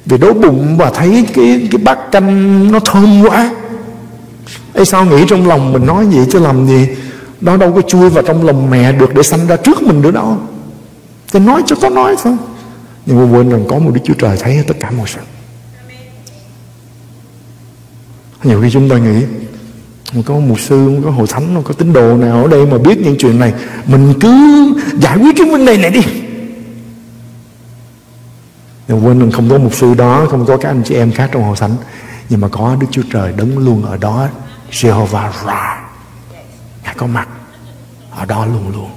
Vì đói bụng và thấy cái cái bát canh nó thơm quá. Ấy sao nghĩ trong lòng mình nói vậy chứ làm gì? Nó đâu có chui vào trong lòng mẹ được để sanh ra trước mình nữa đâu. Thì nói cho có nói thôi. Nhưng mà quên rằng có một Đức Chúa Trời thấy tất cả mọi sự. Nhiều khi chúng ta nghĩ không có một sư, không có hội thánh, không có tín đồ nào ở đây mà biết những chuyện này Mình cứ giải quyết cái vấn đề này đi. Nhưng quên rằng không có một sư đó, không có các anh chị em khác trong hội thánh Nhưng mà có Đức Chúa Trời đứng luôn ở đó Jehovah Ra. Ngài có mặt ở đó luôn luôn.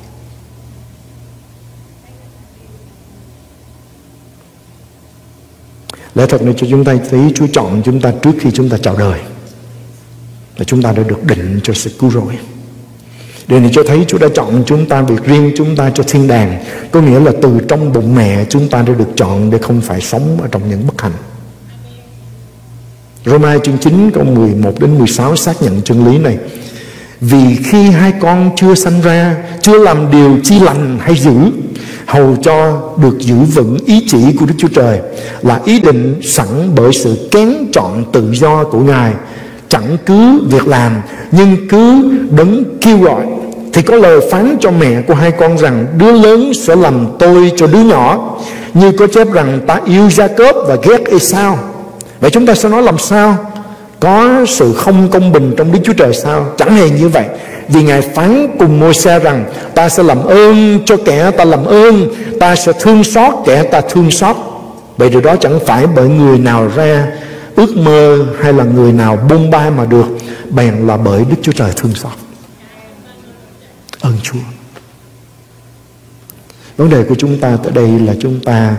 Lẽ thật này cho chúng ta thấy Chúa chọn chúng ta trước khi chúng ta chào đời. Và chúng ta đã được định cho sự cứu rỗi. Điều này cho thấy Chúa đã chọn chúng ta, Việc riêng chúng ta cho thiên đàng. Có nghĩa là từ trong bụng mẹ Chúng ta đã được chọn để không phải sống Ở trong những bất hạnh. Roma chương 9 câu 11 đến 16 xác nhận chân lý này. Vì khi hai con chưa sanh ra, Chưa làm điều chi lành hay dữ, Hầu cho được giữ vững ý chỉ của Đức Chúa Trời Là ý định sẵn bởi sự kén chọn tự do của Ngài. Chẳng cứ việc làm, Nhưng cứ đấng kêu gọi, Thì có lời phán cho mẹ của hai con rằng, Đứa lớn sẽ làm tôi cho đứa nhỏ, Như có chép rằng ta yêu Jacob và ghét Esau Vậy chúng ta sẽ nói làm sao? Có sự không công bình trong Đức Chúa Trời sao? Chẳng hề như vậy. Vì Ngài phán cùng môi xe rằng, Ta sẽ làm ơn cho kẻ ta làm ơn, Ta sẽ thương xót kẻ ta thương xót. Vậy điều đó chẳng phải bởi người nào ra Ước mơ hay là người nào buông ba mà được, Bèn là bởi Đức Chúa Trời thương xót. Ơn Chúa. Vấn đề của chúng ta tới đây là chúng ta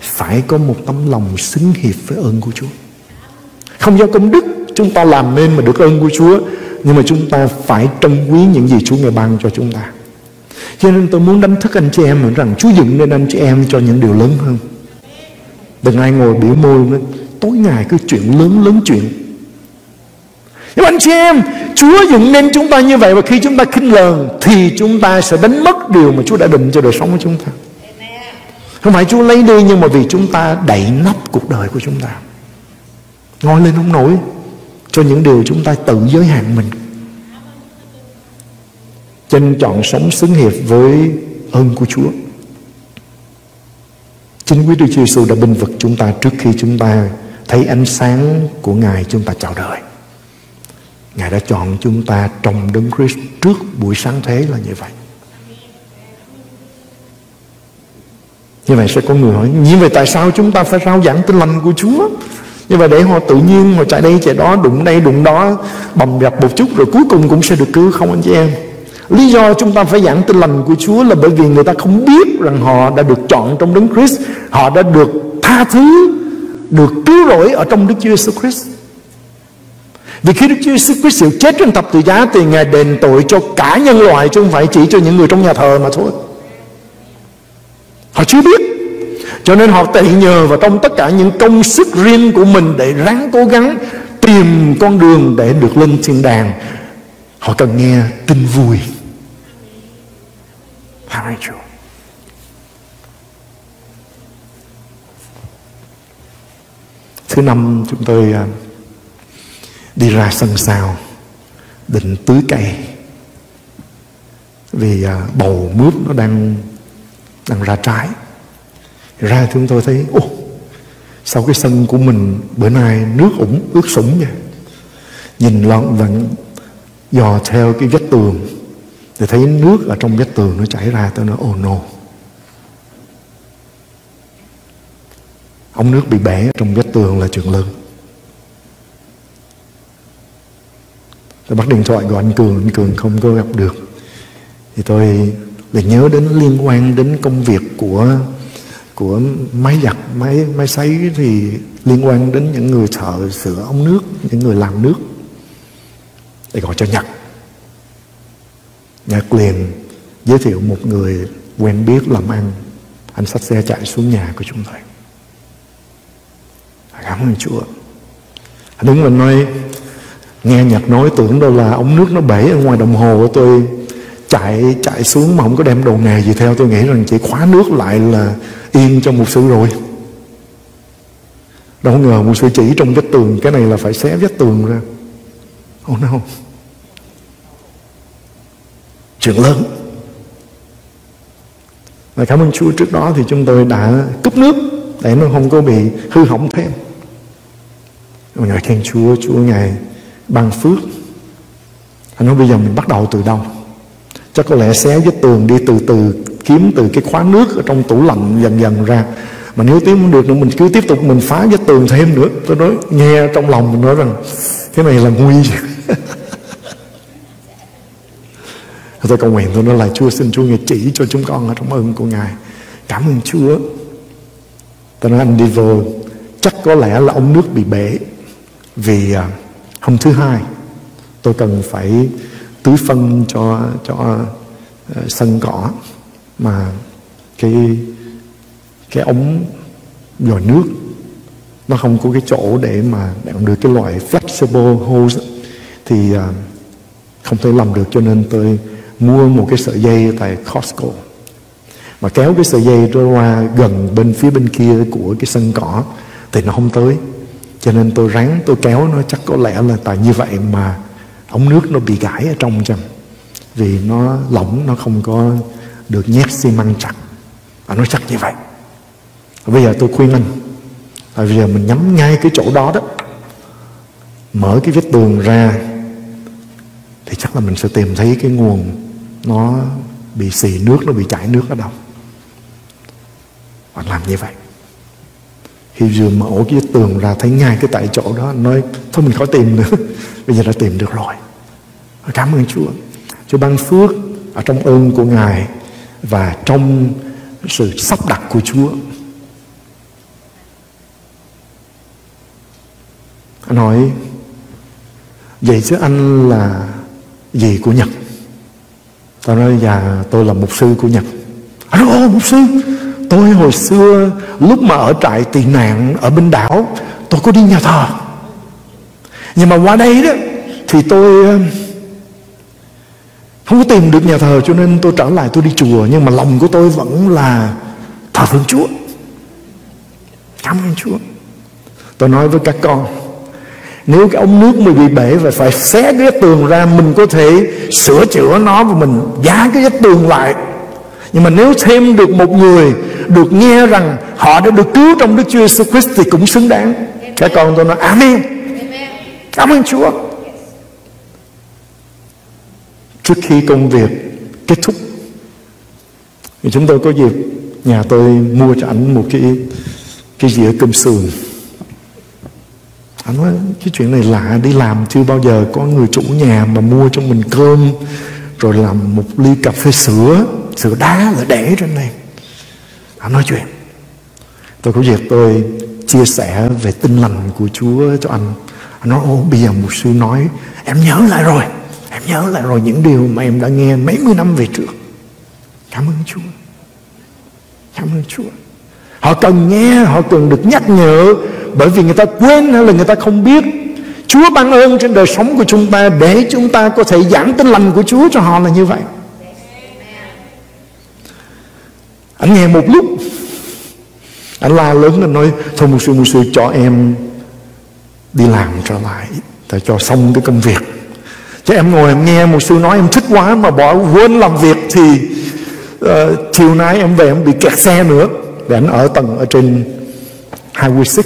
phải có một tấm lòng xứng hiệp với ơn của Chúa. Không do công đức chúng ta làm nên mà được ơn của Chúa, Nhưng mà chúng ta phải trân quý những gì Chúa ngài ban cho chúng ta. Cho nên tôi muốn đánh thức anh chị em rằng Chúa dựng nên anh chị em cho những điều lớn hơn. Đừng ai ngồi biểu môi nữa Tối ngày cứ chuyện lớn lớn chuyện. Nhưng anh chị em, Chúa dựng nên chúng ta như vậy Và khi chúng ta khinh lờn, Thì chúng ta sẽ đánh mất điều mà Chúa đã định cho đời sống của chúng ta. Không phải Chúa lấy đi, Nhưng mà vì chúng ta đẩy nắp cuộc đời của chúng ta. Ngồi lên không nổi cho những điều chúng ta tự giới hạn mình chân chọn sống xứng hiệp với ơn của Chúa Chính quý Đức Chúa Giêsu đã binh vực chúng ta trước khi chúng ta thấy ánh sáng của Ngài chúng ta chào đời. Ngài đã chọn chúng ta trong đấng Christ trước buổi sáng thế là như vậy. Như vậy sẽ có người hỏi, Như vậy tại sao chúng ta phải rao giảng tin lành của Chúa nhưng mà để họ tự nhiên họ chạy đây chạy đó đụng đây đụng đó bầm dập một chút rồi cuối cùng cũng sẽ được cứu không anh chị em Lý do chúng ta phải giảng tin lành của Chúa là bởi vì người ta không biết rằng họ đã được chọn trong Đấng Christ, họ đã được tha thứ, được cứu rỗi ở trong Đức Chúa Jesus Christ. Vì khi Đức Chúa Jesus Christ chịu chết trên thập tự giá thì Ngài đền tội cho cả nhân loại chứ không phải chỉ cho những người trong nhà thờ mà thôi. Họ chưa biết cho nên họ tệ nhờ vào trong tất cả những công sức riêng của mình để ráng cố gắng tìm con đường để được lên thiên đàng. Họ cần nghe tin vui. Hai Thứ năm, chúng tôi à, đi ra sân sau, định tưới cây vì à, bầu mướp nó đang đang ra trái ra chúng tôi thấy ô sau cái sân của mình bữa nay nước ủng ướt sũng vậy? Nhìn lọn vẫn dò theo cái vách tường, thì thấy nước ở trong vách tường nó chảy ra, tôi nói oh no. Ống nước bị bể trong vách tường là chuyện lớn. Tôi bắt điện thoại gọi anh cường anh cường không có gặp được. Thì tôi lại nhớ đến liên quan đến công việc của của máy giặt, máy máy sấy thì liên quan đến những người thợ sửa ống nước, những người làm nước. Để gọi cho nhật. Nhật liền giới thiệu một người quen biết làm ăn. Anh xách xe chạy xuống nhà của chúng tôi. Cảm ơn chúa. Đúng là nói, nghe nhạc nói tưởng đâu là ống nước nó bể ở ngoài đồng hồ của tôi chạy chạy xuống mà không có đem đồ nghề gì theo. Tôi nghĩ rằng chỉ khóa nước lại là yên cho một sự rồi. Đâu ngờ một sư chỉ trong vách tường. Cái này là phải xé vách tường ra. Oh no chuyện lớn. Và cảm ơn Chúa. Trước đó thì chúng tôi đã cúp nước để nó không có bị hư hỏng thêm. Ngài ngợi khen Chúa. Chúa Ngài ban phước. Anh nói bây giờ mình bắt đầu từ đâu? Chắc có lẽ xé vết tường đi từ từ Kiếm từ cái khóa nước ở trong tủ lạnh dần dần ra. Mà nếu tiếng không được nữa, Mình cứ tiếp tục mình phá vết tường thêm nữa. Tôi nói, nghe trong lòng mình nói rằng Cái này là nguy. Tôi cầu nguyện, tôi nói là Chúa xin Chúa Ngài chỉ cho chúng con ở trong ơn của Ngài. Cảm ơn Chúa. Tôi nói, anh đi vô, Chắc có lẽ là ông nước bị bể Vì à, hôm thứ hai Tôi cần phải tưới phân cho cho uh, sân cỏ mà cái cái ống dò nước nó không có cái chỗ để mà đặng được cái loại flexible hose thì uh, không thể làm được cho nên tôi mua một cái sợi dây tại Costco mà kéo cái sợi dây đó qua gần bên phía bên kia của cái sân cỏ thì nó không tới. Cho nên tôi ráng tôi kéo nó chắc có lẽ là tại như vậy mà ống nước nó bị gãy ở trong chăng? Vì nó lỏng, nó không có được nhét xi măng chặt. Và nó chắc như vậy. Bây giờ tôi khuyên anh là bây giờ mình nhắm ngay cái chỗ đó đó. Mở cái vết tường ra thì chắc là mình sẽ tìm thấy cái nguồn nó bị xì nước, nó bị chảy nước ở đâu. Bạn làm như vậy. Khi vừa mở cái tường ra thấy ngay cái tại chỗ đó, nói, thôi mình khỏi tìm nữa bây giờ đã tìm được rồi. Cảm ơn Chúa. Chúa ban phước ở trong ơn của Ngài và trong sự sắp đặt của Chúa. Anh nói, vậy chứ anh là gì của Nhật. Tao nói dạ tôi là mục sư của Nhật. Anh nói ô mục sư tôi hồi xưa, lúc mà ở trại tị nạn ở bên đảo, tôi có đi nhà thờ. Nhưng mà qua đây đó, thì tôi ờ, không có tìm được nhà thờ cho nên tôi trở lại tôi đi chùa. Nhưng mà lòng của tôi vẫn là thờ phượng Chúa. Cảm ơn Chúa. Tôi nói với các con, nếu cái ống nước mình bị bể và phải xé cái tường ra, mình có thể sửa chữa nó và mình dán cái vết tường lại nhưng mà nếu thêm được một người được nghe rằng họ đã được cứu trong Đức Chúa Jesus Christ thì cũng xứng đáng. Các con tôi nói Amen. Cảm ơn Chúa. Trước khi công việc kết thúc thì chúng tôi có dịp nhà tôi mua cho anh một cái cái dĩa cơm sườn. Anh nói cái chuyện này lạ đi làm chưa bao giờ có người chủ nhà mà mua cho mình cơm rồi làm một ly cà phê sữa sữa đá là để trên này. Anh nói chuyện. Tôi có việc tôi chia sẻ về tinh lành của Chúa cho anh. Anh nói ô bây giờ một sư nói em nhớ lại rồi. Em nhớ lại rồi những điều mà em đã nghe mấy mươi năm về trước. Cảm ơn Chúa. Cảm ơn Chúa. Họ cần nghe, họ cần được nhắc nhở Bởi vì người ta quên hay là người ta không biết. Chúa ban ơn trên đời sống của chúng ta Để chúng ta có thể giảng tin lành của Chúa cho họ là như vậy. Anh nghe một lúc. Anh la lớn lên nói Thôi một sư một sư cho em Đi làm trở lại. Để cho xong cái công việc. Cho em ngồi em nghe một sư nói em thích quá mà bỏ quên làm việc thì uh, chiều nay em về em bị kẹt xe nữa. Để anh ở tầng ở trên Highway 6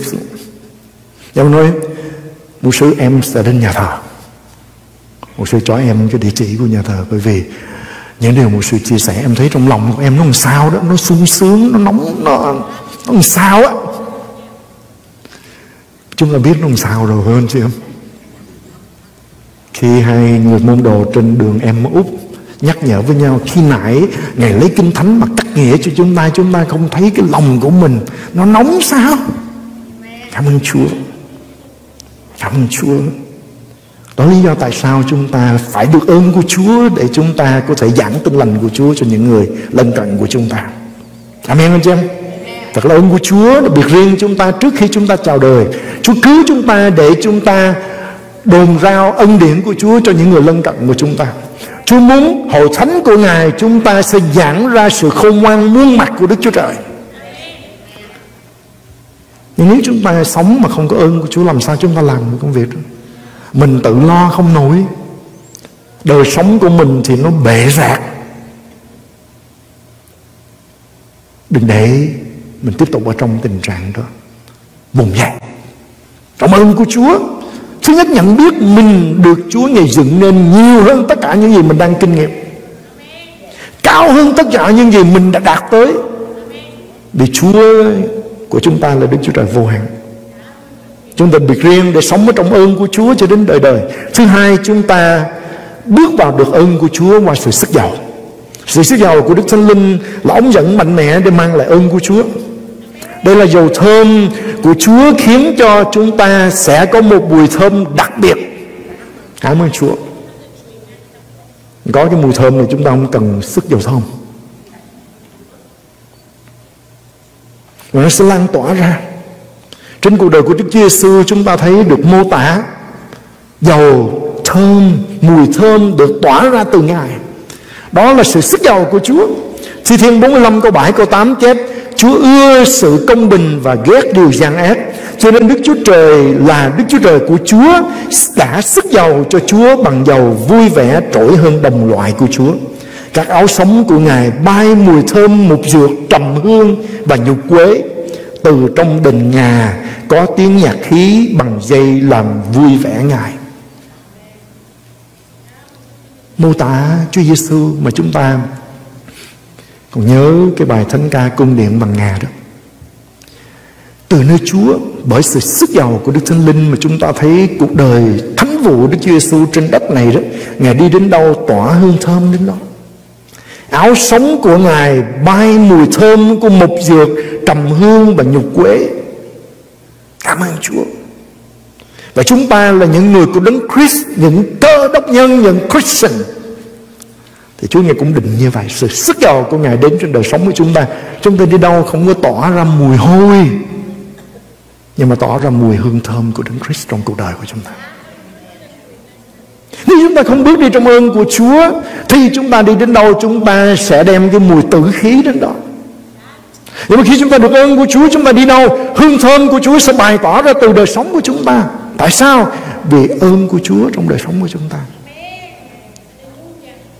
em nói một sư em sẽ đến nhà thờ. Một sư cho em cái địa chỉ của nhà thờ bởi vì những điều một sư chia sẻ, em thấy trong lòng của em nó làm sao đó, nó sung sướng, nó nóng, nó nó làm sao á. Chúng ta biết nó làm sao rồi hơn chứ em? Khi hai người môn đồ trên đường em út nhắc nhở với nhau, khi nãy ngài lấy kinh thánh mà cắt nghĩa cho chúng ta chúng ta không thấy cái lòng của mình nó nóng sao? Cảm ơn chúa. Cảm ơn chúa đó lý do tại sao chúng ta phải được ơn của Chúa để chúng ta có thể giảng tin lành của Chúa cho những người lân cận của chúng ta. Amen, anh chị em? Thật là ơn của Chúa đặc biệt riêng chúng ta trước khi chúng ta chào đời. Chúa cứu chúng ta để chúng ta đồn rao ân điển của Chúa cho những người lân cận của chúng ta. Chúa muốn hội thánh của Ngài chúng ta sẽ giảng ra sự khôn ngoan muôn mặt của Đức Chúa Trời. nhưng nếu chúng ta sống mà không có ơn của Chúa, làm sao chúng ta làm được công việc đó mình tự lo không nổi. Đời sống của mình thì nó bể rạc. Đừng để mình tiếp tục ở trong tình trạng đó. Vùng dậy cảm ơn của Chúa. Thứ nhất, nhận biết mình được Chúa ngày dựng nên nhiều hơn tất cả những gì mình đang kinh nghiệm. Cao hơn tất cả những gì mình đã đạt tới. Vì Chúa của chúng ta là Đức Chúa Trời vô hạn. Chúng ta biệt riêng để sống ở trong ơn của Chúa cho đến đời đời. Thứ hai, chúng ta bước vào được ơn của Chúa qua sự sức giàu. Sự sức giàu của Đức Thánh Linh là ống dẫn mạnh mẽ để mang lại ơn của Chúa. Đây là dầu thơm của Chúa khiến cho chúng ta sẽ có một mùi thơm đặc biệt. Cảm ơn Chúa. Có cái mùi thơm này chúng ta không cần sức dầu thơm. Và nó sẽ lan tỏa ra. Trên cuộc đời của Đức Chúa Giêsu chúng ta thấy được mô tả. Dầu thơm, mùi thơm được tỏa ra từ Ngài. Đó là sự sức giàu của Chúa. Thi Thiên 45 câu 7 câu 8 chép Chúa ưa sự công bình và ghét điều gian ác. Cho nên Đức Chúa Trời là Đức Chúa Trời của Chúa Đã sức giàu cho Chúa bằng dầu vui vẻ trỗi hơn đồng loại của Chúa. Các áo sống của Ngài bay mùi thơm mục dược trầm hương và nhục quế. Từ trong đình nhà có tiếng nhạc khí bằng dây làm vui vẻ Ngài. Mô tả Chúa Giêsu mà chúng ta còn nhớ cái bài thánh ca cung điện bằng ngà đó. Từ nơi Chúa, bởi sự sức giàu của Đức Thánh Linh mà chúng ta thấy cuộc đời thánh vụ Đức Chúa Giêsu trên đất này đó, Ngài đi đến đâu tỏa hương thơm đến đó. Áo sống của Ngài bay mùi thơm của mục dược Trầm hương và nhục quế. Cảm ơn Chúa. Và chúng ta là những người của Đấng Christ Những cơ đốc nhân, những Christian. Thì Chúa Ngài cũng định như vậy. Sự sức giàu của Ngài đến trên đời sống của chúng ta. Chúng ta đi đâu không có tỏa ra mùi hôi Nhưng mà tỏ ra mùi hương thơm của Đấng Christ trong cuộc đời của chúng ta nếu chúng ta không bước đi trong ơn của Chúa, Thì chúng ta đi đến đâu Chúng ta sẽ đem cái mùi tử khí đến đó. Nhưng mà khi chúng ta được ơn của Chúa, Chúng ta đi đâu, Hương thơm của Chúa sẽ bày tỏ ra từ đời sống của chúng ta. Tại sao? Vì ơn của Chúa trong đời sống của chúng ta.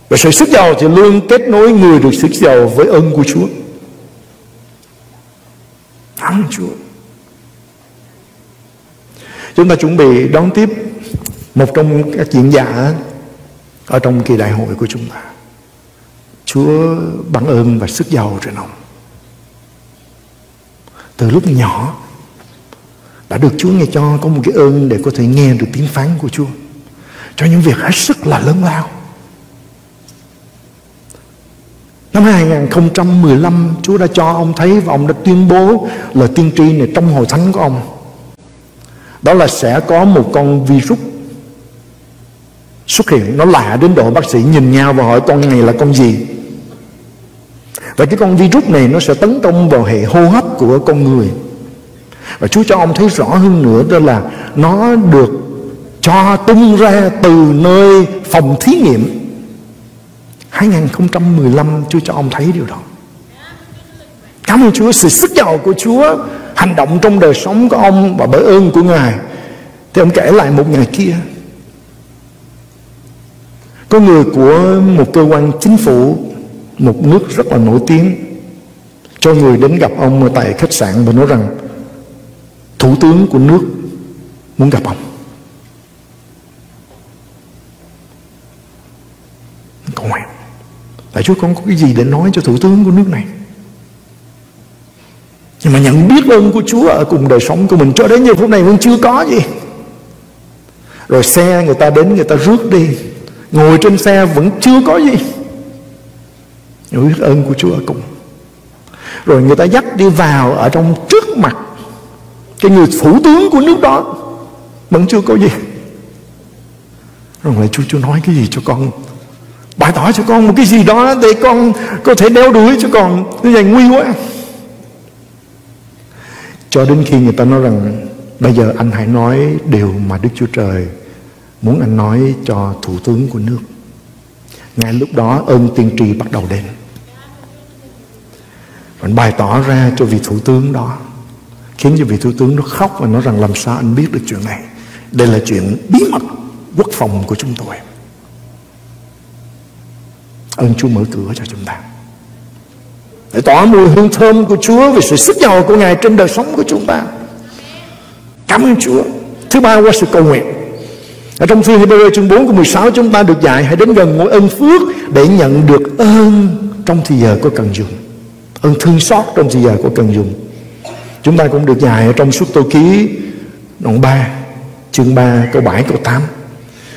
Và sự sức giàu thì luôn kết nối người được sức giàu với ơn của Chúa. Cảm ơn Chúa. Chúng ta chuẩn bị đón tiếp một trong các diễn giả ở trong kỳ đại hội của chúng ta. Chúa ban ơn và sức giàu trên ông. Từ lúc nhỏ đã được Chúa nghe cho có một cái ơn để có thể nghe được tiếng phán của Chúa. Cho những việc hết sức là lớn lao. Năm 2015 Chúa đã cho ông thấy và ông đã tuyên bố lời tiên tri này trong hội thánh của ông. Đó là sẽ có một con virus xuất hiện, nó lạ đến độ bác sĩ nhìn nhau và hỏi, con này là con gì? Và cái con virus này nó sẽ tấn công vào hệ hô hấp của con người. Và Chúa cho ông thấy rõ hơn nữa, đó là nó được cho tung ra từ nơi phòng thí nghiệm. 2015 Chúa cho ông thấy điều đó. Cảm ơn Chúa, Sự sức giàu của Chúa Hành động trong đời sống của ông Và bởi ơn của Ngài. Thì ông kể lại một ngày kia có người của một cơ quan chính phủ, Một nước rất là nổi tiếng, Cho người đến gặp ông ở tại khách sạn Và nói rằng, Thủ tướng của nước muốn gặp ông. Con hỏi. Tại Chúa con có cái gì để nói cho thủ tướng của nước này? Nhưng mà nhận biết ơn của Chúa Ở cùng đời sống của mình Cho đến giờ phút này vẫn chưa có gì. Rồi xe người ta đến, người ta rước đi. Ngồi trên xe vẫn chưa có gì. Nhưng biết ơn của Chúa ở cùng. Rồi người ta dắt đi vào Ở trong trước mặt Cái người thủ tướng của nước đó. Vẫn chưa có gì. Rồi lại Chúa Chúa nói cái gì cho con? Bày tỏ cho con một cái gì đó Để con có thể đeo đuổi cho con. Như vậy nguy quá. Cho đến khi người ta nói rằng, Bây giờ anh hãy nói điều mà Đức Chúa Trời muốn anh nói cho thủ tướng của nước. Ngay lúc đó, ơn tiên tri bắt đầu đến và bày tỏ ra cho vị thủ tướng đó, khiến cho vị thủ tướng nó khóc và nói rằng làm sao anh biết được chuyện này. Đây là chuyện bí mật quốc phòng của chúng tôi. Ơn Chúa mở cửa cho chúng ta. Để tỏa mùi hương thơm của Chúa về sự sức giàu của Ngài trên đời sống của chúng ta. Cảm ơn Chúa. Thứ ba qua sự cầu nguyện ở trong thư Hebrew chương 4 của 16 chúng ta được dạy hãy đến gần ngôi ơn phước để nhận được ơn trong thời giờ có cần dùng. Ơn thương xót trong thời giờ có cần dùng. Chúng ta cũng được dạy ở trong suốt tô ký, đoạn 3 chương 3 câu 7 câu 8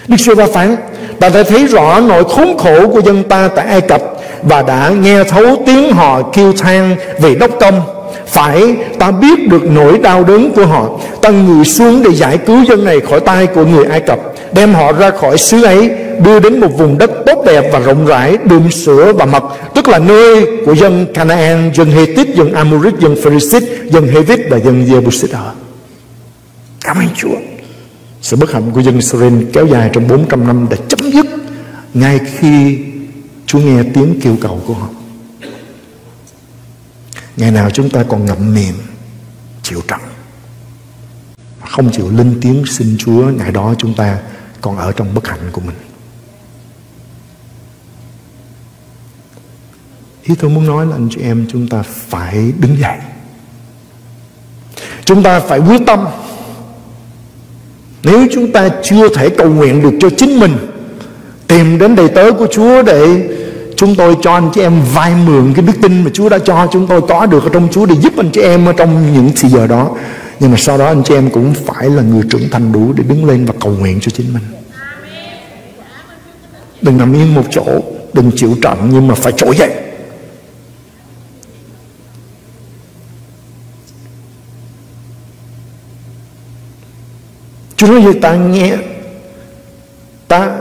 Đức Chúa va phán, Ta đã thấy rõ nỗi khốn khổ của dân ta tại Ai Cập Và đã nghe thấu tiếng họ kêu than về đốc công. Phải, ta biết được nỗi đau đớn của họ. Ta ngồi xuống để giải cứu dân này khỏi tay của người Ai Cập. Đem họ ra khỏi xứ ấy Đưa đến một vùng đất tốt đẹp và rộng rãi Đượm sữa và mật Tức là nơi của dân Canaan Dân Hethit, dân Amorit, dân Pharisip Dân Hevit và dân Jebusit ở Cảm ơn Chúa. Sự bất hạnh của dân Israel kéo dài trong 400 năm đã chấm dứt ngay khi Chúa nghe tiếng kêu cầu của họ. Ngày nào chúng ta còn ngậm miệng chịu trận không chịu linh tiếng xin Chúa ngày đó chúng ta còn ở trong bất hạnh của mình. Ý tôi muốn nói là anh chị em chúng ta phải đứng dậy. Chúng ta phải quyết tâm nếu chúng ta chưa thể cầu nguyện được cho chính mình, Tìm đến đầy tớ của Chúa để Chúng tôi cho anh chị em vay mượn cái đức tin mà Chúa đã cho chúng tôi có được ở trong Chúa Để giúp anh chị em ở trong những thời giờ đó nhưng mà sau đó anh chị em cũng phải là người trưởng thành đủ để đứng lên và cầu nguyện cho chính mình. Đừng nằm yên một chỗ, Đừng chịu trận nhưng mà phải trỗi dậy. Chúa nói với ta nghe Ta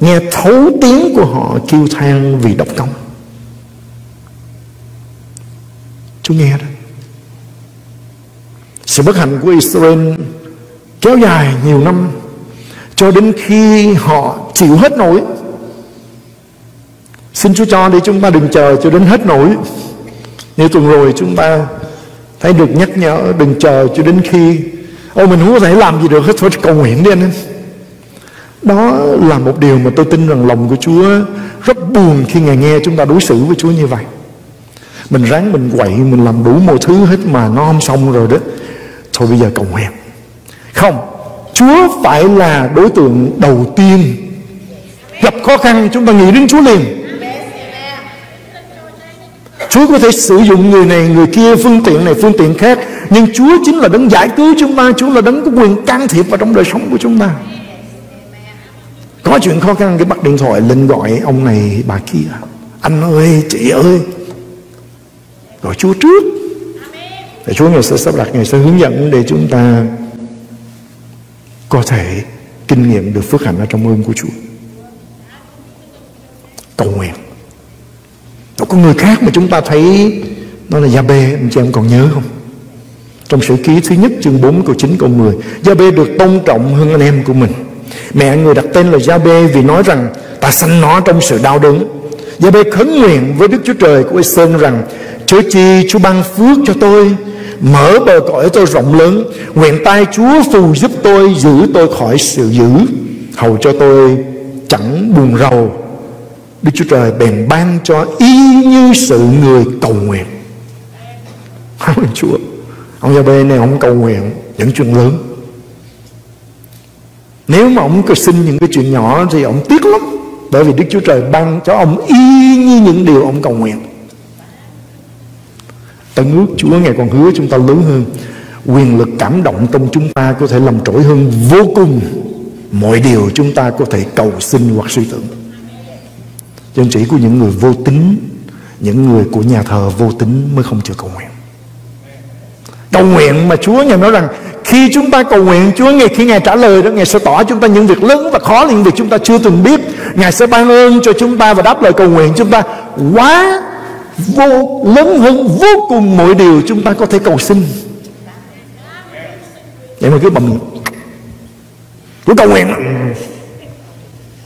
nghe thấu tiếng của họ kêu than vì độc công. Chúa nghe đó. Sự bất hạnh của Israel kéo dài nhiều năm, cho đến khi họ chịu hết nổi. Xin Chúa cho để chúng ta đừng chờ cho đến hết nổi. Như tuần rồi chúng ta thấy được nhắc nhở, đừng chờ cho đến khi Ôi mình không có thể làm gì được hết Thôi cầu nguyện đi anh em. Đó là một điều mà tôi tin rằng lòng của Chúa Rất buồn khi Ngài nghe chúng ta đối xử với Chúa như vậy. Mình ráng mình quậy, Mình làm đủ mọi thứ hết mà nó không xong rồi đó. Thôi bây giờ cầu nguyện. Không, Chúa phải là đối tượng đầu tiên Gặp khó khăn, chúng ta nghĩ đến Chúa liền. Chúa có thể sử dụng người này, người kia, phương tiện này, phương tiện khác, nhưng Chúa chính là đấng giải cứu chúng ta, Chúa là đấng có quyền can thiệp vào trong đời sống của chúng ta. Có chuyện khó khăn cái bắt điện thoại lên gọi ông này, bà kia. Anh ơi, chị ơi. Gọi Chúa trước để Chúa Ngài sẽ sắp đặt Ngài sẽ hướng dẫn để chúng ta có thể kinh nghiệm được phước hạnh ở trong ơn của Chúa. Cầu nguyện. Có người khác mà chúng ta thấy Nó là Gia Bê, Anh chị em còn nhớ không? Trong sử ký thứ nhất chương 4 câu 9 câu 10 Gia Bê được tôn trọng hơn anh em của mình. Mẹ người đặt tên là Gia Bê Vì nói rằng ta sanh nó trong sự đau đớn. Gia Bê khấn nguyện với Đức Chúa Trời của Israel rằng Chúa chi, Chúa ban phước cho tôi. Mở bờ cõi tôi rộng lớn. Nguyện tay Chúa phù giúp tôi, Giữ tôi khỏi sự dữ. Hầu cho tôi chẳng buồn rầu. Đức Chúa Trời bèn ban cho y như sự người cầu nguyện. Cảm ơn Chúa. Ông gia bê này, ông cầu nguyện những chuyện lớn. Nếu mà ông cứ xin những cái chuyện nhỏ Thì ông tiếc lắm. Bởi vì Đức Chúa Trời ban cho ông y như những điều ông cầu nguyện. Ta ước Chúa ngày còn hứa chúng ta lớn hơn. Quyền lực cảm động trong chúng ta Có thể làm trỗi hơn vô cùng. Mọi điều chúng ta có thể cầu xin hoặc suy tưởng. Chân chỉ của những người vô tính Những người của nhà thờ vô tính Mới không chịu cầu nguyện. Cầu nguyện mà Chúa Ngài nói rằng, Khi chúng ta cầu nguyện, Chúa ngày khi Ngài trả lời đó, Ngài sẽ tỏ chúng ta những việc lớn và khó, Những việc chúng ta chưa từng biết. Ngài sẽ ban ơn cho chúng ta Và đáp lời cầu nguyện chúng ta Quá vô, lớn hơn vô cùng mọi điều chúng ta có thể cầu xin. Vậy mà cứ bầm cứ cầu nguyện.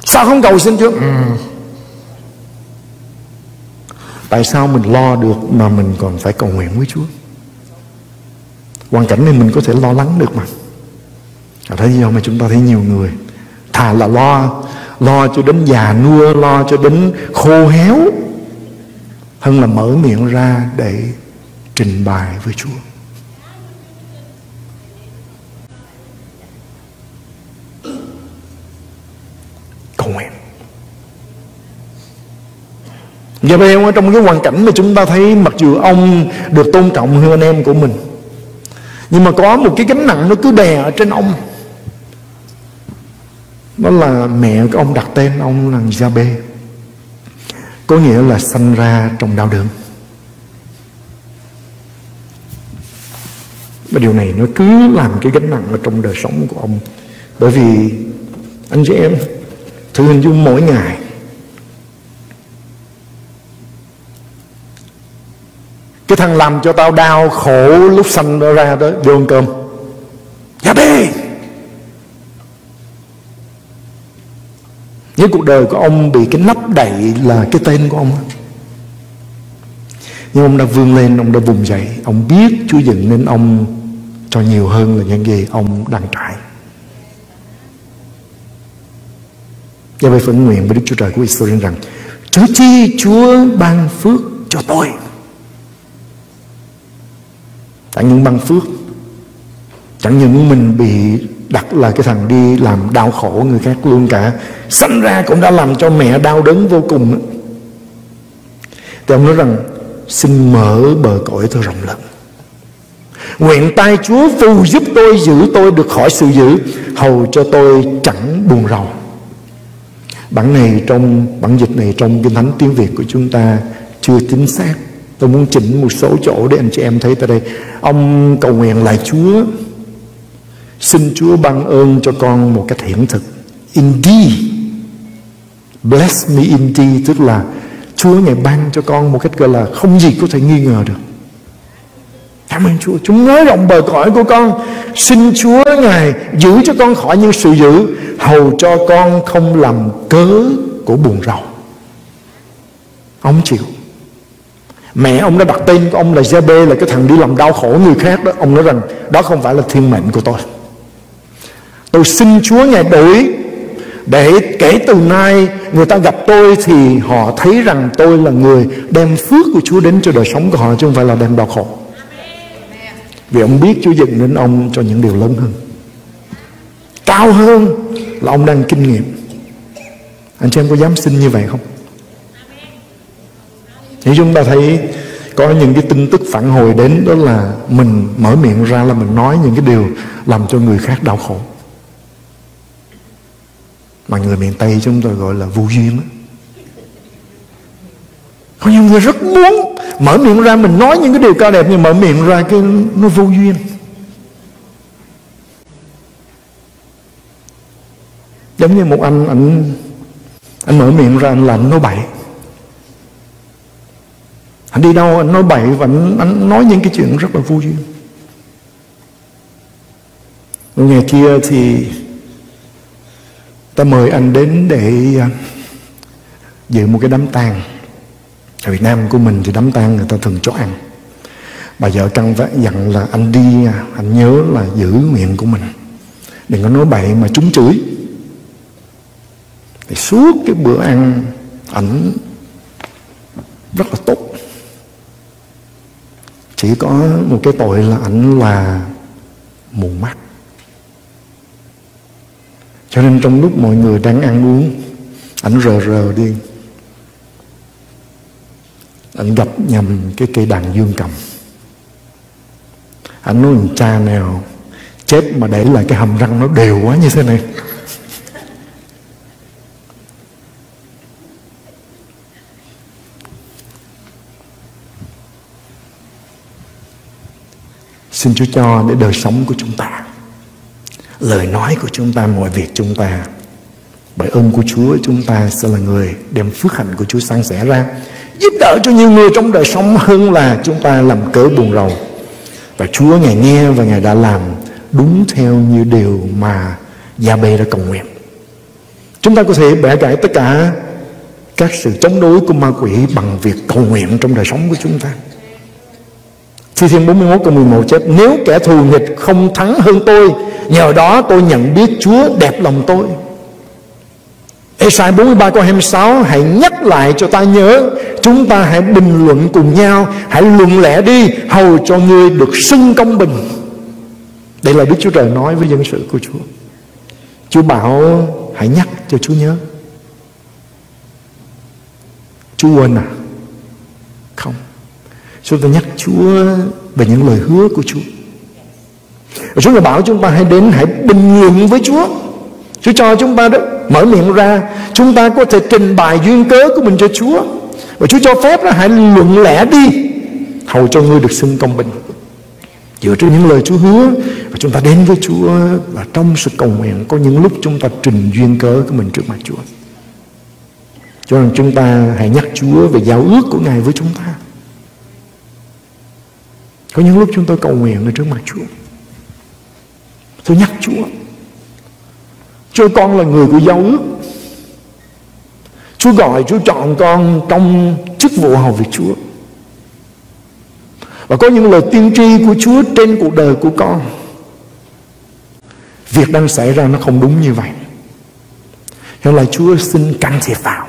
Sao không cầu xin chứ. Tại sao mình lo được mà mình còn phải cầu nguyện với Chúa? Hoàn cảnh này mình có thể lo lắng được mà. Ở thế do mà chúng ta thấy nhiều người thà là lo lo cho đến già nua, lo cho đến khô héo hơn là mở miệng ra để trình bày với Chúa. Cầu nguyện. Giờ bây giờ trong cái hoàn cảnh mà chúng ta thấy mặc dù ông được tôn trọng hơn anh em của mình, Nhưng mà có một cái gánh nặng nó cứ đè ở trên ông. Đó là mẹ của ông đặt tên ông là Gia-bê có nghĩa là sanh ra trong đau đớn. Và điều này nó cứ làm cái gánh nặng ở trong đời sống của ông. Bởi vì, anh chị em, Thử hình dung mỗi ngày, Cái thằng làm cho tao đau khổ lúc sanh nó ra đó, Vô ăn cơm. Dạ đi Những cuộc đời của ông bị cái nắp đậy là cái tên của ông Nhưng ông đã vươn lên, ông đã vùng dậy. Ông biết Chúa dựng nên ông cho nhiều hơn là những gì ông đang trải. Do vậy phận nguyện với Đức Chúa Trời của Israel rằng Chớ chi Chúa ban phước cho tôi? Chẳng những ban phước Chẳng những mình bị đặt là cái thằng đi làm đau khổ người khác luôn cả Sanh ra cũng đã làm cho mẹ đau đớn vô cùng Thì ông nói rằng, Xin mở bờ cõi tôi rộng lớn Nguyện tay Chúa phù giúp tôi giữ tôi được khỏi sự dữ, Hầu cho tôi chẳng buồn rầu Bản này trong, bản dịch này trong kinh thánh tiếng Việt của chúng ta chưa chính xác. Tôi muốn chỉnh một số chỗ để anh chị em thấy tại đây. Ông cầu nguyện lại Chúa. Xin Chúa ban ơn cho con một cách hiển thực. Indeed. Bless me indeed. Tức là Chúa Ngài ban cho con một cách gọi là không gì có thể nghi ngờ được. Cảm ơn Chúa. Chúng nói rộng bờ cõi của con. Xin Chúa Ngài giữ cho con khỏi những sự dữ. Hầu cho con không làm cớ của buồn rầu. Ông chịu. Mẹ ông đã đặt tên của ông là Gia-bê là cái thằng đi làm đau khổ người khác đó. Ông nói rằng, đó không phải là thiên mệnh của tôi. Tôi xin Chúa Ngài đổi để kể từ nay người ta gặp tôi thì họ thấy rằng tôi là người đem phước của Chúa đến cho đời sống của họ, chứ không phải là đem đau khổ. Vì ông biết Chúa dựng nên ông cho những điều lớn hơn Cao hơn là ông đang kinh nghiệm Anh chị em có dám xin như vậy không? Thì chúng ta thấy có những cái tin tức phản hồi đến, đó là mình mở miệng ra là mình nói những cái điều làm cho người khác đau khổ. Mà người miền Tây chúng tôi gọi là vô duyên đó. Có nhiều người rất muốn Mở miệng ra mình nói những cái điều cao đẹp Nhưng mở miệng ra cái nó vô duyên. Giống như một anh Anh anh mở miệng ra anh là anh nói bậy. Anh đi đâu anh nói bậy Và anh, anh nói những cái chuyện rất là vô duyên. Một ngày kia thì Ta mời anh đến để à, Dự một cái đám tang. Ở Việt Nam của mình thì đám tang người ta thường cho ăn. Bà vợ căn dặn là anh đi à, Anh nhớ là giữ miệng của mình. Đừng có nói bậy mà trúng chửi. Thì suốt cái bữa ăn, Ảnh rất là tốt. Chỉ có một cái tội là ảnh là mù mắt. Cho nên trong lúc mọi người đang ăn uống, Ảnh rờ rờ đi. Ảnh gặp nhầm cái cây đàn dương cầm. Ảnh nói cha nào chết mà để lại cái hàm răng nó đều quá như thế này. Xin Chúa cho để đời sống của chúng ta Lời nói của chúng ta, Mọi việc chúng ta. Bởi ơn của Chúa, chúng ta sẽ là người Đem phước hạnh của Chúa sang sẻ ra, giúp đỡ cho nhiều người trong đời sống hơn là chúng ta làm cớ buồn rầu. Và Chúa, Ngài nghe và Ngài đã làm đúng theo như điều mà Gia Bê đã cầu nguyện. Chúng ta có thể bẻ gãy tất cả các sự chống đối của ma quỷ bằng việc cầu nguyện trong đời sống của chúng ta. Thi Thiên 41 câu 11 chép, Nếu kẻ thù nghịch không thắng hơn tôi Nhờ đó tôi nhận biết Chúa đẹp lòng tôi. Esai 43 câu 26 Hãy nhắc lại cho ta nhớ, Chúng ta hãy bình luận cùng nhau, Hãy luận lẽ đi, Hầu cho ngươi được xưng công bình. Đây là Đức Chúa Trời nói với dân sự của Chúa. Chúa bảo, hãy nhắc cho Chúa nhớ. Chúa quên à? Không. Chúng ta nhắc Chúa về những lời hứa của Chúa. Và Chúa bảo chúng ta hãy đến, Hãy bình luận với Chúa. Chúa cho chúng ta đó, mở miệng ra, Chúng ta có thể trình bày duyên cớ của mình cho Chúa. Và Chúa cho phép là hãy luận lẽ đi. Hầu cho ngươi được xưng công bình. Dựa trên những lời Chúa hứa, Và chúng ta đến với Chúa, Và trong sự cầu nguyện Có những lúc chúng ta trình duyên cớ của mình trước mặt Chúa. Cho nên chúng ta hãy nhắc Chúa Về giao ước của Ngài với chúng ta. Có những lúc chúng tôi cầu nguyện ở trước mặt Chúa. Tôi nhắc Chúa. Chúa con là người của giao ước Chúa gọi Chúa chọn con trong chức vụ hầu việc Chúa. Và có những lời tiên tri của Chúa trên cuộc đời của con. Việc đang xảy ra nó không đúng như vậy. Nên là Chúa xin can thiệp vào.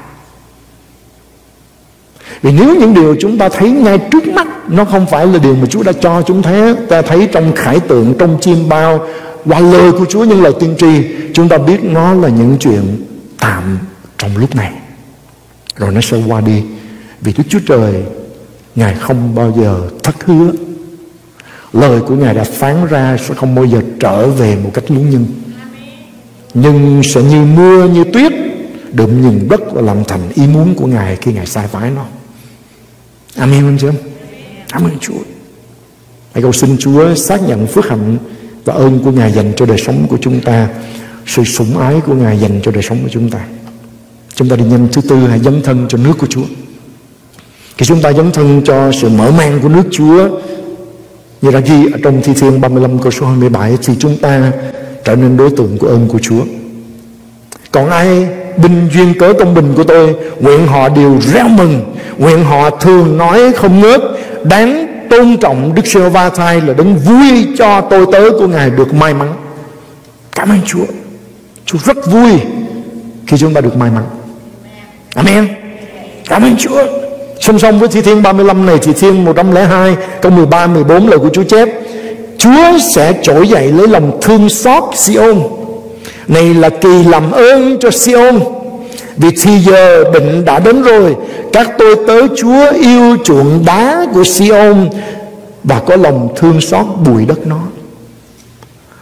Vì nếu những điều chúng ta thấy ngay trước mắt Nó không phải là điều mà Chúa đã cho chúng thế Ta thấy trong khải tượng, trong chim bao qua lời của Chúa những lời tiên tri, chúng ta biết nó là những chuyện tạm trong lúc này. Rồi nó sẽ qua đi, vì Đức Chúa Trời, Ngài không bao giờ thất hứa. Lời của Ngài đã phán ra Sẽ không bao giờ trở về một cách lúng nhân Nhưng sẽ như mưa, như tuyết đụng nhìn đất và làm thành ý muốn của Ngài Khi Ngài sai phái nó. Amen anh chị em? Cảm ơn Chúa. Hãy cầu xin Chúa xác nhận phước hạnh và ơn của Ngài dành cho đời sống của chúng ta, sự sủng ái của Ngài dành cho đời sống của chúng ta. Chúng ta đi nhanh thứ tư, hãy dấn thân cho nước của Chúa. Khi chúng ta dấn thân cho sự mở mang của nước Chúa, như đã ghi ở trong Thi Thiên 35 câu số 27 thì chúng ta trở nên đối tượng của ơn của Chúa. Còn ai bình duyên cớ công bình của tôi, nguyện họ đều reo mừng, nguyện họ thường nói không ngớt, đáng tôn trọng Đức giê va thai là đấng vui cho tôi, tớ của Ngài được may mắn. Cảm ơn Chúa. Chúa rất vui khi chúng ta được may mắn. Amen. Cảm ơn Chúa. Song song với Thi Thiên 35 này, Thi Thiên 102 câu 13 14 lời của Chúa chép, Chúa sẽ trỗi dậy lấy lòng thương xót Siôn Này là kỳ làm ơn cho Siôn vì thì giờ định đã đến rồi, Các tôi tới Chúa yêu chuộng đá của Siôn Và có lòng thương xót bụi đất nó.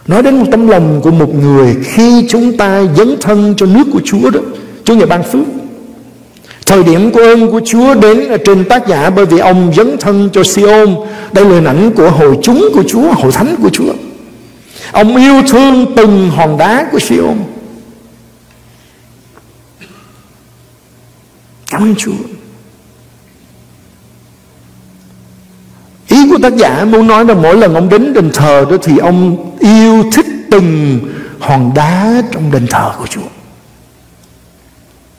Nói đến một tấm lòng của một người Khi chúng ta dấn thân cho nước của Chúa đó, Chúa Ngài ban phước. Thời điểm của ơn của Chúa đến trên tác giả Bởi vì ông dấn thân cho Siôn Đây là hình ảnh của hội chúng của Chúa, Hội thánh của Chúa. Ông yêu thương từng hòn đá của Siôn Cảm ơn Chúa. Ý của tác giả muốn nói là mỗi lần ông đến đền thờ đó Thì ông yêu thích từng hòn đá trong đền thờ của Chúa.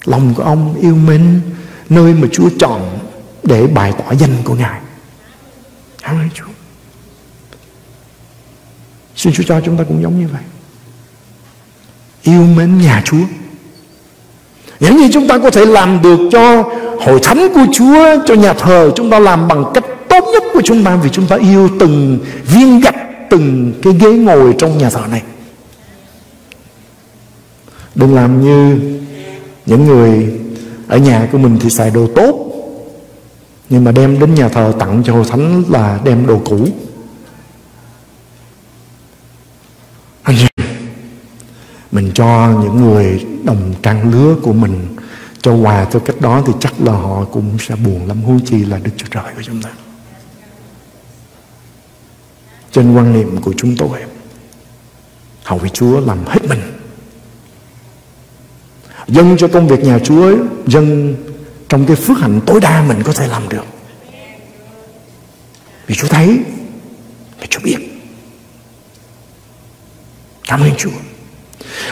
Lòng của ông yêu mến Nơi mà Chúa chọn Để bày tỏ danh của Ngài. Cảm ơn Chúa. Xin Chúa cho chúng ta cũng giống như vậy. Yêu mến nhà Chúa những gì chúng ta có thể làm được cho hội thánh của Chúa, Cho nhà thờ, chúng ta làm bằng cách tốt nhất của chúng ta Vì chúng ta yêu từng viên gạch, Từng cái ghế ngồi trong nhà thờ này. Đừng làm như những người ở nhà của mình thì xài đồ tốt, Nhưng mà đem đến nhà thờ tặng cho hội thánh là đem đồ cũ. Mình cho những người đồng trang lứa của mình cho quà theo cách đó thì chắc là họ cũng sẽ buồn lắm. Huống chi là Đức Chúa Trời của chúng ta. Trên quan niệm của chúng tôi, hầu vị Chúa làm hết mình. Dâng cho công việc nhà Chúa dâng trong cái phước hạnh tối đa mình có thể làm được. Vì Chúa thấy, vì Chúa biết. Cảm ơn Chúa.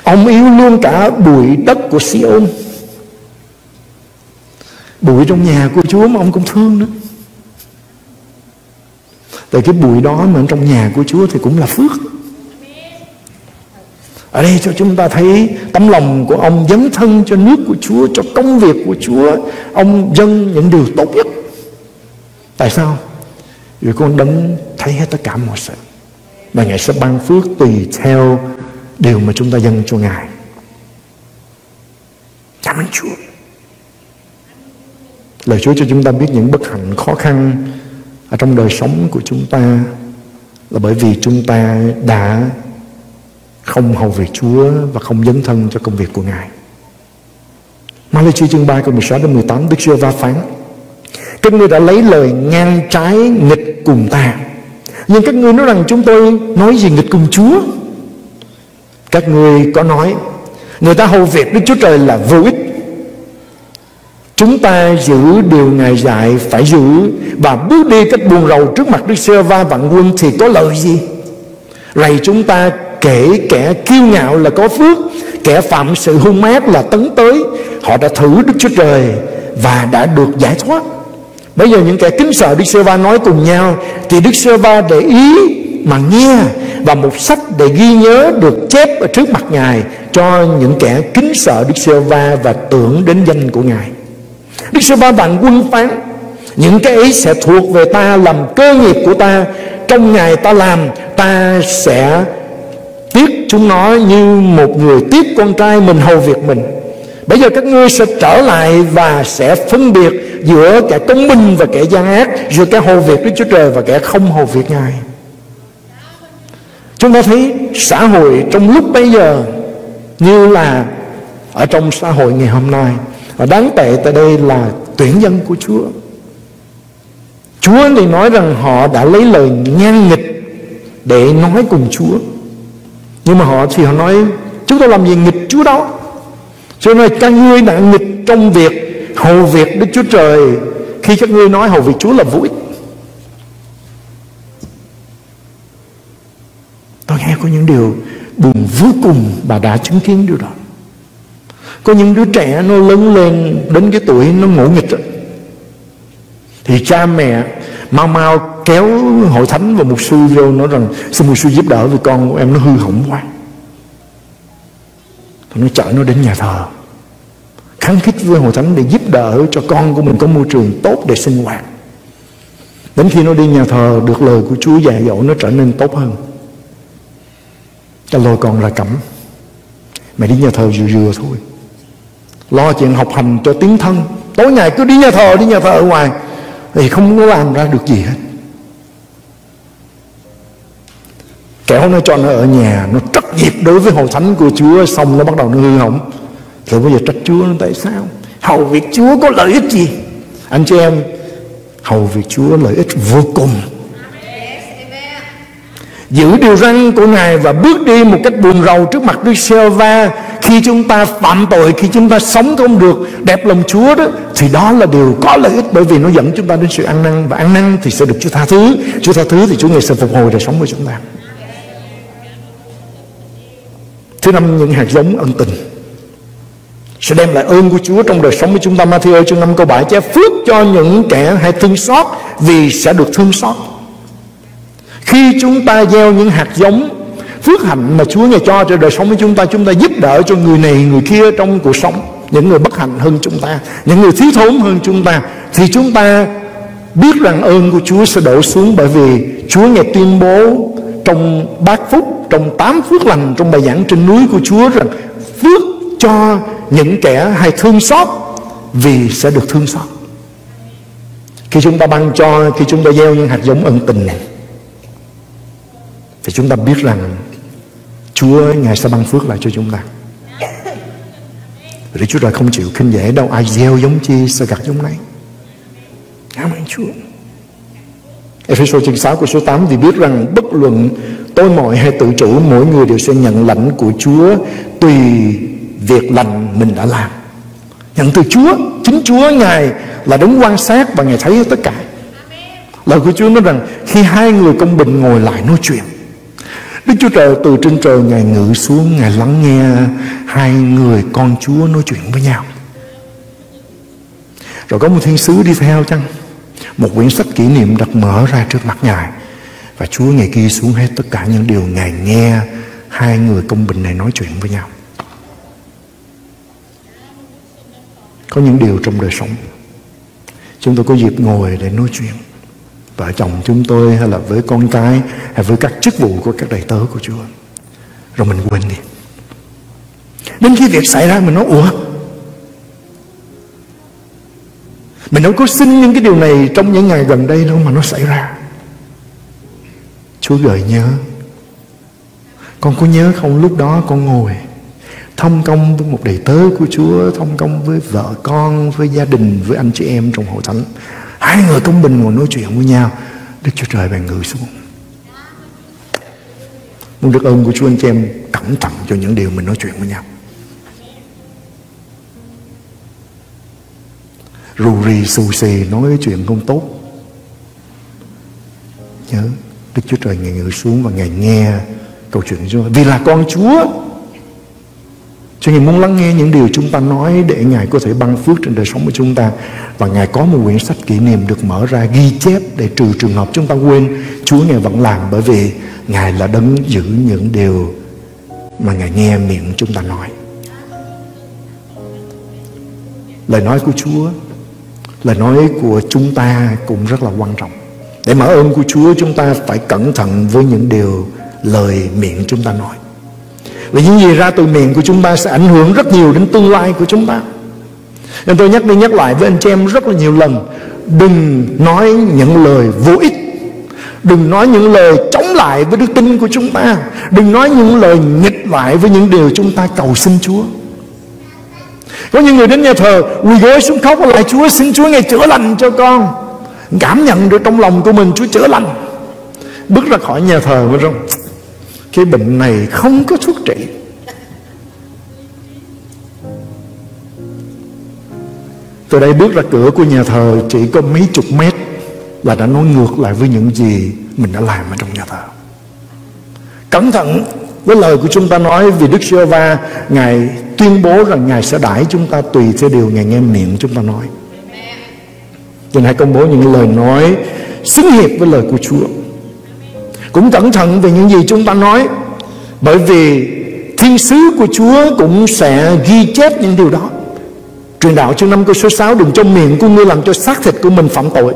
Ông yêu luôn cả bụi đất của Siôn Bụi trong nhà của Chúa mà ông cũng thương nữa Tại cái bụi đó mà trong nhà của Chúa thì cũng là phước ở đây cho chúng ta thấy tấm lòng của ông dấn thân cho nước của Chúa, cho công việc của Chúa. Ông dâng những điều tốt nhất. Tại sao? Vì con đấng thấy hết tất cả mọi sự. Và Ngài sẽ ban phước tùy theo điều mà chúng ta dâng cho Ngài. Cảm ơn Chúa. Lời Chúa cho chúng ta biết những bất hạnh khó khăn ở trong đời sống của chúng ta là bởi vì chúng ta đã không hầu việc Chúa và không dấn thân cho công việc của Ngài. Malachi chương 3 câu 16 đến 18 Đức Giê-va phán Các ngươi đã lấy lời ngang trái nghịch cùng ta Nhưng các ngươi nói rằng chúng tôi nói gì nghịch cùng Chúa các ngươi có nói, Người ta hầu việc Đức Chúa Trời là vô ích. Chúng ta giữ điều Ngài dạy phải giữ, Và bước đi cách buồn rầu trước mặt Đức sơ va vạn quân Thì có lợi gì? Rầy chúng ta kể kẻ kiêu ngạo là có phước, Kẻ phạm sự hung mát là tấn tới. Họ đã thử Đức Chúa Trời Và đã được giải thoát. Bây giờ những kẻ kính sợ Đức sơ va nói cùng nhau, Thì Đức sơ va để ý mà nghe Và một sách để ghi nhớ được chép ở trước mặt Ngài Cho những kẻ kính sợ Đức Sơ Va Và tưởng đến danh của Ngài. Đức Sơ Va vạn quân phán, Những cái ấy sẽ thuộc về ta Làm cơ nghiệp của ta. Trong ngày ta làm, Ta sẽ tiếc chúng nó như một người tiếc con trai mình hầu việc mình. Bây giờ các ngươi sẽ trở lại và sẽ phân biệt giữa kẻ công minh và kẻ gian ác, Giữa kẻ hầu việc Đức Chúa Trời và kẻ không hầu việc Ngài. Chúng ta thấy xã hội trong lúc bây giờ Như là ở trong xã hội ngày hôm nay. Và đáng tệ tại đây là tuyển dân của Chúa. Chúa thì nói rằng họ đã lấy lời ngang nghịch Để nói cùng Chúa. Nhưng mà họ thì họ nói, chúng tôi làm gì nghịch Chúa đó? Cho nên các ngươi đã nghịch trong việc hầu việc Đức Chúa Trời. Khi các ngươi nói hầu việc Chúa là vô ích tôi nghe có những điều buồn vô cùng bà đã chứng kiến điều đó. Có những đứa trẻ nó lớn lên đến cái tuổi nó ngủ nghịch rồi. thì cha mẹ mau mau kéo hội thánh và mục sư vô nói rằng, xin mục sư giúp đỡ vì con của em nó hư hỏng quá. Nó chở nó đến nhà thờ, kháng khích với hội thánh để giúp đỡ cho con của mình có môi trường tốt để sinh hoạt. Đến khi nó đi nhà thờ, được lời của Chúa dạy dỗ nó trở nên tốt hơn. Cái lôi con ra cẩm. Mày đi nhà thờ vừa vừa thôi. Lo chuyện học hành cho tiếng thân. Tối ngày cứ đi nhà thờ, đi nhà thờ ở ngoài. Thì không có làm ra được gì hết. Kéo nó cho nó ở nhà, nó trách nhiệm đối với hội thánh của Chúa, xong nó bắt đầu nó hư hỏng. Rồi bây giờ trách Chúa nó tại sao? Hầu việc Chúa có lợi ích gì? Anh chị em, hầu việc Chúa lợi ích vô cùng giữ điều răn của Ngài và bước đi một cách buồn rầu trước mặt Đức Sê Va khi chúng ta phạm tội, khi chúng ta sống không được đẹp lòng Chúa đó, thì đó là điều có lợi ích bởi vì nó dẫn chúng ta đến sự ăn năn. Và ăn năn thì sẽ được Chúa tha thứ. Chúa tha thứ thì Chúa Ngài sẽ phục hồi đời sống của chúng ta. Thứ năm, những hạt giống ân tình sẽ đem lại ơn của Chúa trong đời sống của chúng ta. Matthew chương 5 câu 7 chép phước cho những kẻ hay thương xót vì sẽ được thương xót khi chúng ta gieo những hạt giống phước hạnh mà Chúa Ngài cho cho đời sống của chúng ta chúng ta giúp đỡ cho người này, người kia trong cuộc sống, những người bất hạnh hơn chúng ta, những người thiếu thốn hơn chúng ta, thì chúng ta biết rằng ơn của Chúa sẽ đổ xuống bởi vì Chúa Ngài tuyên bố trong bát phúc, trong tám phước lành, trong bài giảng trên núi của Chúa rằng phước cho những kẻ hay thương xót vì sẽ được thương xót. Khi chúng ta ban cho, khi chúng ta gieo những hạt giống ân tình này thì chúng ta biết rằng Chúa Ngài sẽ ban phước lại cho chúng ta Vì Chúa Trời không chịu khinh dễ đâu Ai gieo giống chi sẽ gặt giống nấy Cảm ơn Chúa Ephesos chương 6 của số 8 thì biết rằng bất luận tôi mọi hay tự chủ mỗi người đều sẽ nhận lãnh của Chúa tùy việc lành mình đã làm. Nhận từ Chúa, chính Chúa Ngài là đấng quan sát và Ngài thấy tất cả. Lời của Chúa nói rằng khi hai người công bình ngồi lại nói chuyện Đức Chúa Trời từ trên trời Ngài ngự xuống, Ngài lắng nghe hai người con Chúa nói chuyện với nhau. Rồi có một thiên sứ đi theo chăng? Một quyển sách kỷ niệm đặt mở ra trước mặt Ngài. Và Chúa ngày ghi xuống hết tất cả những điều Ngài nghe hai người công bình này nói chuyện với nhau. Có những điều trong đời sống. Chúng tôi có dịp ngồi để nói chuyện. Vợ chồng chúng tôi hay là với con cái Hay với các chức vụ của các đầy tớ của Chúa. Rồi mình quên đi. Đến khi việc xảy ra mình nói, Ủa? Mình đâu có xin những cái điều này Trong những ngày gần đây đâu mà nó xảy ra. Chúa gợi nhớ. Con có nhớ không? Lúc đó con ngồi thông công với một đầy tớ của Chúa, thông công với vợ con, với gia đình, với anh chị em trong hội thánh hai người công bình ngồi nói chuyện với nhau. Đức Chúa Trời bèn ngự xuống. Muốn được ơn của Chúa anh chị em cẩn thận cho những điều mình nói chuyện với nhau. Rù rì xù xì nói cái chuyện không tốt. Nhớ, Đức Chúa Trời Ngài ngự xuống và Ngài nghe câu chuyện của Chúa. Vì là con Chúa. Cho Ngài muốn lắng nghe những điều chúng ta nói để Ngài có thể ban phước trên đời sống của chúng ta. Và Ngài có một quyển sách kỷ niệm được mở ra ghi chép để trừ trường hợp chúng ta quên. Chúa Ngài vẫn làm bởi vì Ngài là đấng giữ những điều mà Ngài nghe miệng chúng ta nói. Lời nói của Chúa, lời nói của chúng ta cũng rất là quan trọng. Để mở ơn của Chúa chúng ta phải cẩn thận với những điều lời miệng chúng ta nói. Vì những gì ra từ miệng của chúng ta sẽ ảnh hưởng rất nhiều đến tương lai của chúng ta Nên tôi nhắc đi nhắc lại với anh chị em rất là nhiều lần, Đừng nói những lời vô ích. Đừng nói những lời chống lại với đức tin của chúng ta. Đừng nói những lời nghịch lại với những điều chúng ta cầu xin Chúa. Có những người đến nhà thờ, quỳ gối xuống khóc và lại, Chúa, xin Chúa ngày chữa lành cho con. Cảm nhận được trong lòng của mình Chúa chữa lành. Bước ra khỏi nhà thờ phải không cái bệnh này không có thuốc trị. Từ đây bước ra cửa của nhà thờ Chỉ có mấy chục mét Là đã nói ngược lại với những gì Mình đã làm ở trong nhà thờ. Cẩn thận với lời của chúng ta nói Vì Đức giê va Ngài tuyên bố rằng Ngài sẽ đãi chúng ta Tùy theo điều Ngài nghe miệng chúng ta nói. Nên hãy công bố những lời nói Xứng hiệp với lời của Chúa cũng cẩn thận về những gì chúng ta nói. Bởi vì thiên sứ của Chúa cũng sẽ ghi chép những điều đó. Truyền đạo chương 5 câu số 6 đừng cho miệng của ngươi làm cho xác thịt của mình phạm tội.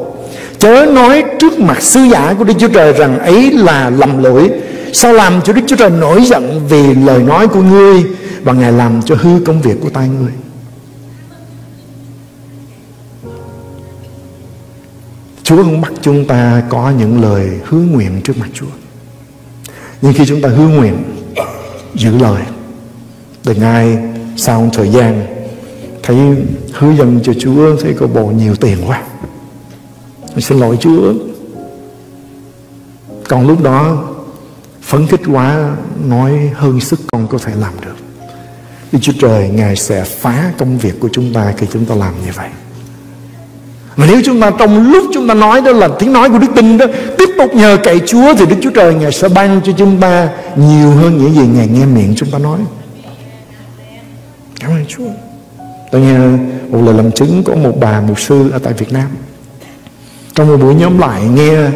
Chớ nói trước mặt sứ giả của Đức Chúa Trời rằng ấy là lầm lỗi. Sao làm cho Đức Chúa Trời nổi giận vì lời nói của ngươi và Ngài làm cho hư công việc của tay ngươi? Chúa không bắt chúng ta có những lời hứa nguyện trước mặt Chúa. Nhưng khi chúng ta hứa nguyện, Giữ lời, Đừng ai sau một thời gian Thấy hứa dân cho Chúa, Thấy có bộ nhiều tiền quá, Mình xin lỗi Chúa. Còn lúc đó, Phấn khích quá, Nói hơn sức con có thể làm được. Đức Chúa Trời, Ngài sẽ phá công việc của chúng ta Khi chúng ta làm như vậy mà nếu chúng ta trong lúc chúng ta nói đó là tiếng nói của đức tin đó, Tiếp tục nhờ cậy Chúa Thì Đức Chúa Trời Ngài sẽ ban cho chúng ta Nhiều hơn những gì Ngài nghe miệng chúng ta nói. Cảm ơn Chúa. Tôi nghe một lời làm chứng Có một bà mục sư ở tại Việt Nam. Trong một buổi nhóm lại nghe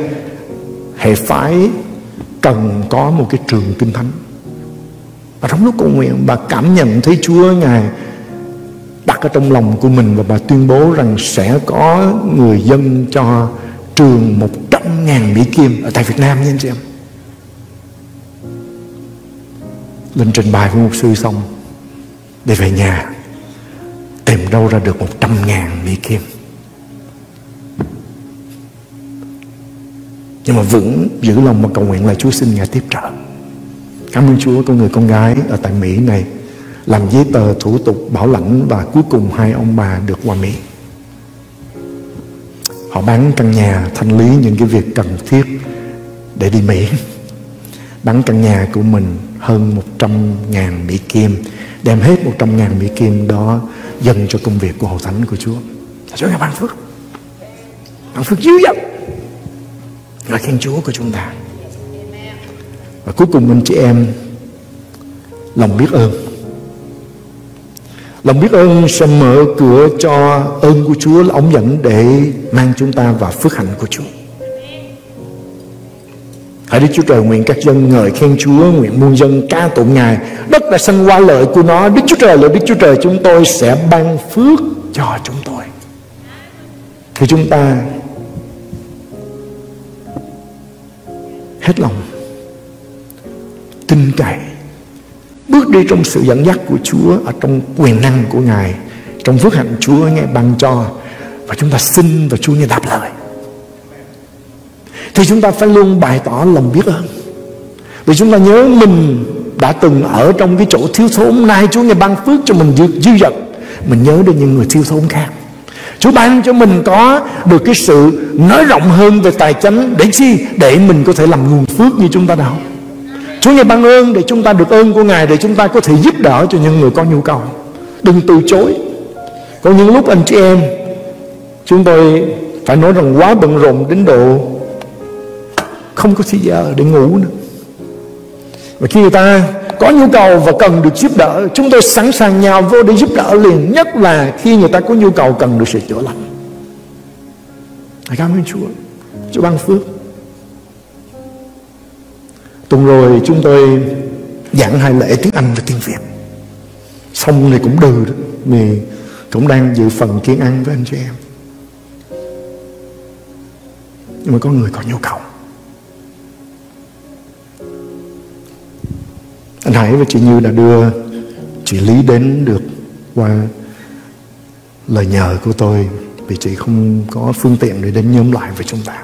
Hệ phái cần có một cái trường kinh thánh. Và trong lúc cầu nguyện, Bà cảm nhận thấy Chúa Ngài đặt ở trong lòng của mình và bà tuyên bố rằng sẽ có người dân cho trường 100 ngàn Mỹ Kim ở tại Việt Nam nha anh chị em. Lên trình bày với một sư xong, để về nhà, tìm đâu ra được 100 ngàn Mỹ Kim. Nhưng mà vẫn giữ lòng mà cầu nguyện là Chúa xin Ngài tiếp trợ. Cảm ơn Chúa có người con gái ở tại Mỹ này làm giấy tờ thủ tục bảo lãnh và cuối cùng hai ông bà được qua Mỹ. Họ bán căn nhà thanh lý những cái việc cần thiết để đi Mỹ. Bán căn nhà của mình hơn 100 ngàn Mỹ Kim, Đem hết 100 ngàn Mỹ Kim đó dâng cho công việc của hậu Thánh của Chúa. Chúa ngài ban phước. Ban phước dữ dằn Là khen Chúa của chúng ta. Và cuối cùng, anh chị em, Lòng biết ơn. Lòng biết ơn sẽ mở cửa cho ơn của Chúa, là ống dẫn để mang chúng ta vào phước hạnh của Chúa. Hãy Đức Chúa Trời nguyện các dân ngợi khen Chúa, Nguyện muôn dân ca tụng Ngài. Đất đã sanh qua lợi của nó. Đức Chúa Trời là Đức Chúa Trời, chúng tôi sẽ ban phước cho chúng tôi. Thì chúng ta Hết lòng Tin cậy. Bước đi trong sự dẫn dắt của Chúa Ở trong quyền năng của Ngài Trong phước hạnh Chúa nghe ban cho Và chúng ta xin và Chúa nghe đáp lời. Thì chúng ta phải luôn bày tỏ lòng biết ơn. Vì chúng ta nhớ mình đã từng ở trong cái chỗ thiếu thốn nay Chúa nghe ban phước cho mình dư, dư dật. Mình nhớ đến những người thiếu thốn khác. Chúa ban cho mình có được cái sự nói rộng hơn về tài chánh để chi? Để mình có thể làm nguồn phước như chúng ta nào Chúa ngài ban ơn để chúng ta được ơn của Ngài, để chúng ta có thể giúp đỡ cho những người có nhu cầu. Đừng từ chối. Có những lúc anh chị em, chúng tôi phải nói rằng quá bận rộn đến độ không có thời giờ để ngủ nữa. Và khi người ta có nhu cầu và cần được giúp đỡ, chúng tôi sẵn sàng nhào vô để giúp đỡ liền, nhất là khi người ta có nhu cầu cần được sự chữa lành. Cảm ơn Chúa. Chúa ban phước tuần rồi chúng tôi giảng hai lễ tiếng Anh và tiếng Việt xong thì cũng đừ đó vì cũng đang dự phần kiến ăn với anh chị em nhưng mà có người có nhu cầu Anh Hải và chị Như đã đưa chị Lý đến được qua lời nhờ của tôi vì chị không có phương tiện để đến nhóm lại với chúng ta.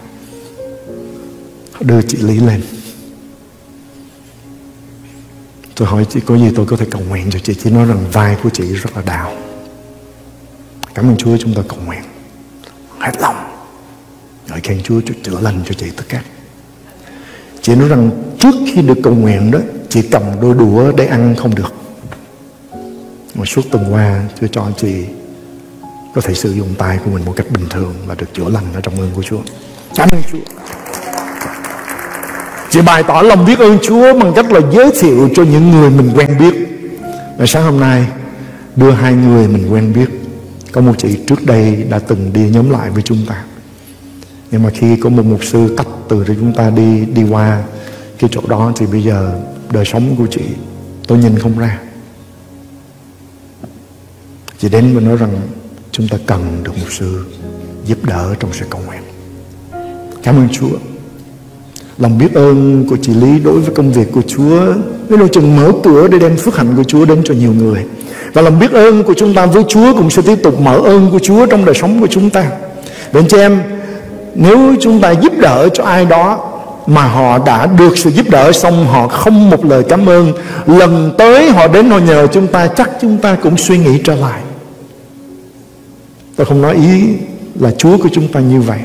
Đưa chị Lý lên. Tôi hỏi chị có gì tôi có thể cầu nguyện cho chị. Chị nói rằng vai của chị rất là đau. Cảm ơn Chúa, chúng ta cầu nguyện. Hết lòng. Ngợi khen Chúa chữa lành cho chị tất cả. Chị nói rằng trước khi được cầu nguyện đó, Chị cầm đôi đũa để ăn không được Mà suốt tuần qua, Chúa cho chị Có thể sử dụng tay của mình một cách bình thường Và được chữa lành ở trong ơn của Chúa Cảm ơn Chúa Chị bày tỏ lòng biết ơn Chúa Bằng cách là giới thiệu cho những người mình quen biết. Và sáng hôm nay, Đưa hai người mình quen biết. Có một chị trước đây đã từng đi nhóm lại với chúng ta. Nhưng mà khi có một mục sư tách từ thì chúng ta đi đi qua cái chỗ đó thì bây giờ đời sống của chị, tôi nhìn không ra. Chị đến và nói rằng chúng ta cần được một sư giúp đỡ trong sự cầu nguyện. Cảm ơn Chúa lòng biết ơn của chị Lý đối với công việc của Chúa, với đôi chừng mở cửa để đem phước hạnh của Chúa đến cho nhiều người. Và lòng biết ơn của chúng ta với Chúa cũng sẽ tiếp tục mở ơn của Chúa trong đời sống của chúng ta. Vậy chị em, Nếu chúng ta giúp đỡ cho ai đó mà họ đã được sự giúp đỡ xong, họ không một lời cảm ơn, lần tới họ đến họ nhờ chúng ta, chắc chúng ta cũng suy nghĩ trở lại. Tôi không nói ý là chúa của chúng ta như vậy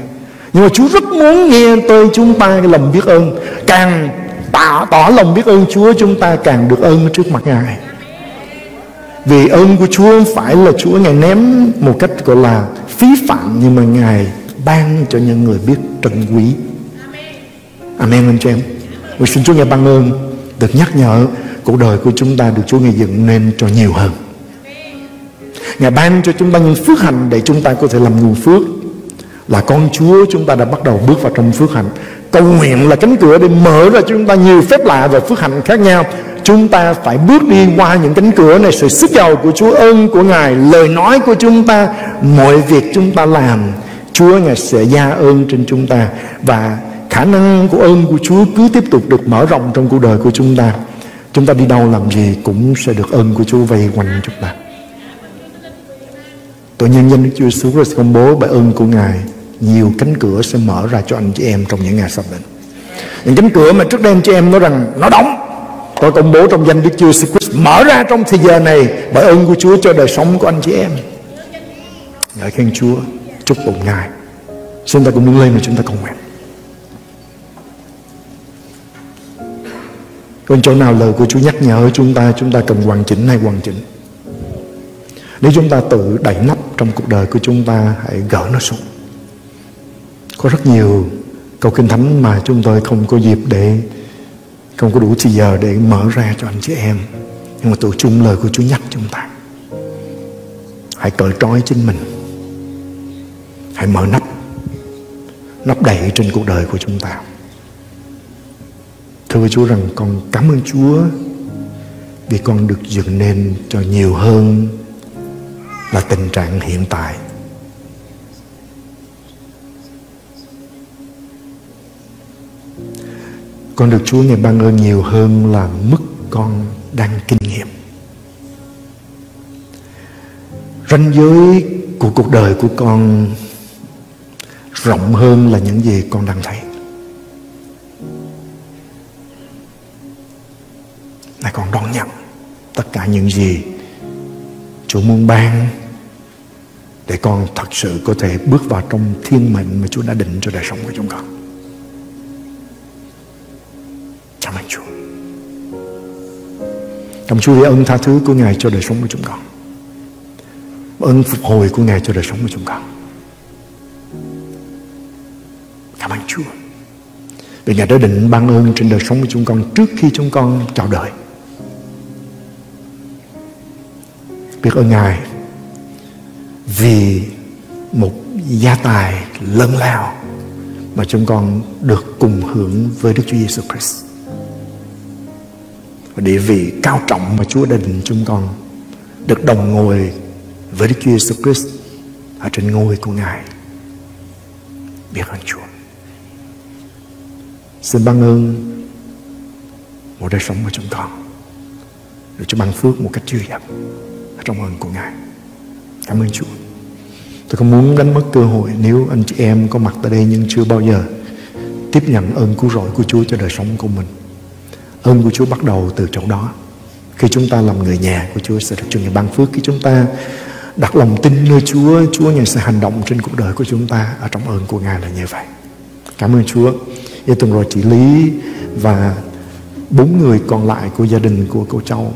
nhưng mà chúa rất muốn nghe tôi chúng ta cái lòng biết ơn. Càng tỏ, tỏ lòng biết ơn chúa chúng ta càng được ơn trước mặt ngài. Vì ơn của chúa không phải là chúa ngài ném một cách gọi là phí phạm nhưng mà ngài ban cho những người biết trân quý. Amen anh chị em. Mình xin Chúa ngài ban ơn Được nhắc nhở cuộc đời của chúng ta Được Chúa ngài dựng nên cho nhiều hơn. Ngài ban cho chúng ta những phước hạnh Để chúng ta có thể làm nguồn phước. Là con Chúa chúng ta đã bắt đầu bước vào trong phước hạnh. Cầu nguyện là cánh cửa để mở ra cho chúng ta nhiều phép lạ và phước hạnh khác nhau. Chúng ta phải bước đi qua những cánh cửa này, Sự sức giàu của Chúa, ơn của Ngài, Lời nói của chúng ta. Mọi việc chúng ta làm, Chúa Ngài sẽ gia ơn trên chúng ta. Và khả năng của ơn của Chúa cứ tiếp tục được mở rộng trong cuộc đời của chúng ta. Chúng ta đi đâu làm gì cũng sẽ được ơn của Chúa vây quanh chúng ta. Tôi nhân danh Đức Chúa Giêsu công bố bởi ơn của Ngài nhiều cánh cửa sẽ mở ra cho anh chị em trong những ngày sắp đến. Những cánh cửa mà trước đây anh chị em nói rằng nó đóng, tôi công bố trong danh Đức Chúa Jesus Christ mở ra trong thời giờ này bởi ơn của Chúa cho đời sống của anh chị em. Ngợi khen Chúa, chúc tụng Ngài. Xin ta cùng đứng lên mà chúng ta cầu nguyện. Còn chỗ nào lời của Chúa nhắc nhở chúng ta Chúng ta cần hoàn chỉnh hay hoàn chỉnh? Nếu chúng ta tự đẩy nắp Trong cuộc đời của chúng ta, Hãy gỡ nó xuống. Có rất nhiều câu kinh thánh Mà chúng tôi không có dịp để, Không có đủ thời giờ để mở ra cho anh chị em. Nhưng mà tụi chung lời của Chúa nhắc chúng ta. Hãy cởi trói chính mình. Hãy mở nắp. Nắp đậy trên cuộc đời của chúng ta. Thưa với Chúa rằng con cảm ơn Chúa vì con được dựng nên cho nhiều hơn là tình trạng hiện tại. Con được Chúa ngày ban ơn nhiều hơn là mức con đang kinh nghiệm ranh giới của cuộc đời của con rộng hơn là những gì con đang thấy này con đón nhận tất cả những gì Chúa muốn ban để con thật sự có thể bước vào trong thiên mệnh mà Chúa đã định cho đời sống của chúng con. Cảm ơn Chúa. Cảm ơn Chúa vì ơn tha thứ của Ngài cho đời sống của chúng con. Ơn phục hồi của Ngài cho đời sống của chúng con. Cảm ơn Chúa. Vì Ngài đã định ban ơn trên đời sống của chúng con trước khi chúng con chào đời. Biết ơn Ngài vì một gia tài lớn lao mà chúng con được cùng hưởng với Đức Chúa Giêsu Christ. Và địa vị cao trọng mà Chúa đã định chúng con, được đồng ngồi với Đức Chúa Giêsu Christ ở trên ngôi của Ngài. Biết ơn Chúa. Xin ban ơn một đời sống của chúng con để cho ban phước một cách dư dật trong ơn của Ngài. Cảm ơn Chúa. Tôi không muốn đánh mất cơ hội nếu anh chị em có mặt tại đây nhưng chưa bao giờ tiếp nhận ơn cứu rỗi của Chúa cho đời sống của mình. Ơn của Chúa bắt đầu từ chỗ đó. Khi chúng ta làm người nhà của Chúa sẽ được Chúa ban phước. Khi chúng ta đặt lòng tin nơi Chúa, Chúa Ngài sẽ hành động trên cuộc đời của chúng ta ở trong ơn của Ngài là như vậy. Cảm ơn Chúa. Như tuần rồi chị Lý và bốn người còn lại của gia đình của cô Châu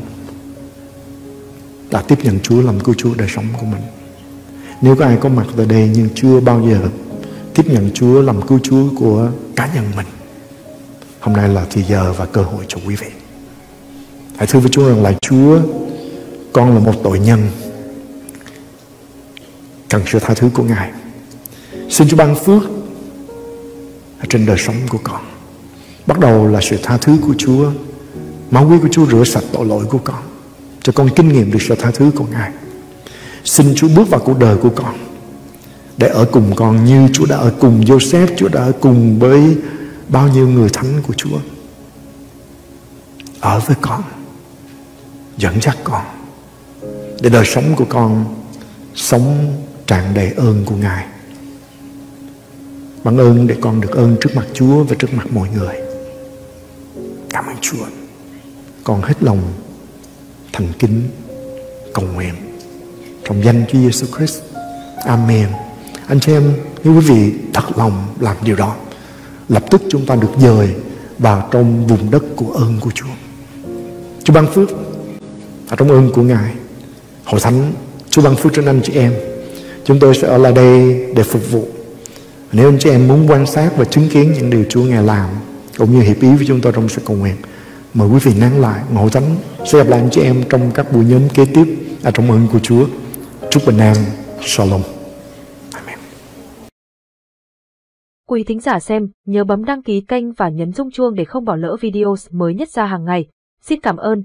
đã tiếp nhận Chúa làm cứu Chúa đời sống của mình. Nếu có ai có mặt tại đây nhưng chưa bao giờ tiếp nhận Chúa làm cứu Chúa của cá nhân mình, hôm nay là thì giờ và cơ hội cho quý vị. Hãy thưa với Chúa rằng là Chúa, con là một tội nhân, cần sự tha thứ của Ngài. Xin Chúa ban phước trên đời sống của con. Bắt đầu là sự tha thứ của Chúa, máu quý của Chúa rửa sạch tội lỗi của con cho con kinh nghiệm được sự tha thứ của Ngài. Xin Chúa bước vào cuộc đời của con để ở cùng con như Chúa đã ở cùng Joseph, Chúa đã ở cùng với bao nhiêu người thánh của Chúa. Ở với con, dẫn dắt con để đời sống của con sống tràn đầy ơn của Ngài. Bằng ơn để con được ơn trước mặt Chúa và trước mặt mọi người. Cảm ơn Chúa. Con hết lòng thành kính cầu nguyện trong danh Chúa Giêsu Christ. Amen. Anh chị em, nếu quý vị thật lòng làm điều đó, lập tức chúng ta được dời vào trong vùng đất của ơn của Chúa. Chúa ban phước ở trong ơn của Ngài. Hội thánh, Chúa ban phước trên anh chị em. Chúng tôi sẽ ở lại đây để phục vụ. Nếu anh chị em muốn quan sát và chứng kiến những điều Chúa Ngài làm, cũng như hiệp ý với chúng tôi trong sự cầu nguyện, Mời quý vị nán lại ngộ thánh sẽ gặp lại anh chị em trong các buổi nhóm kế tiếp ở trong ơn của Chúa. Chúc bình an. Shalom. Amen. Quý thính giả xem, nhớ bấm đăng ký kênh và nhấn rung chuông để không bỏ lỡ video mới nhất ra hàng ngày. Xin cảm ơn.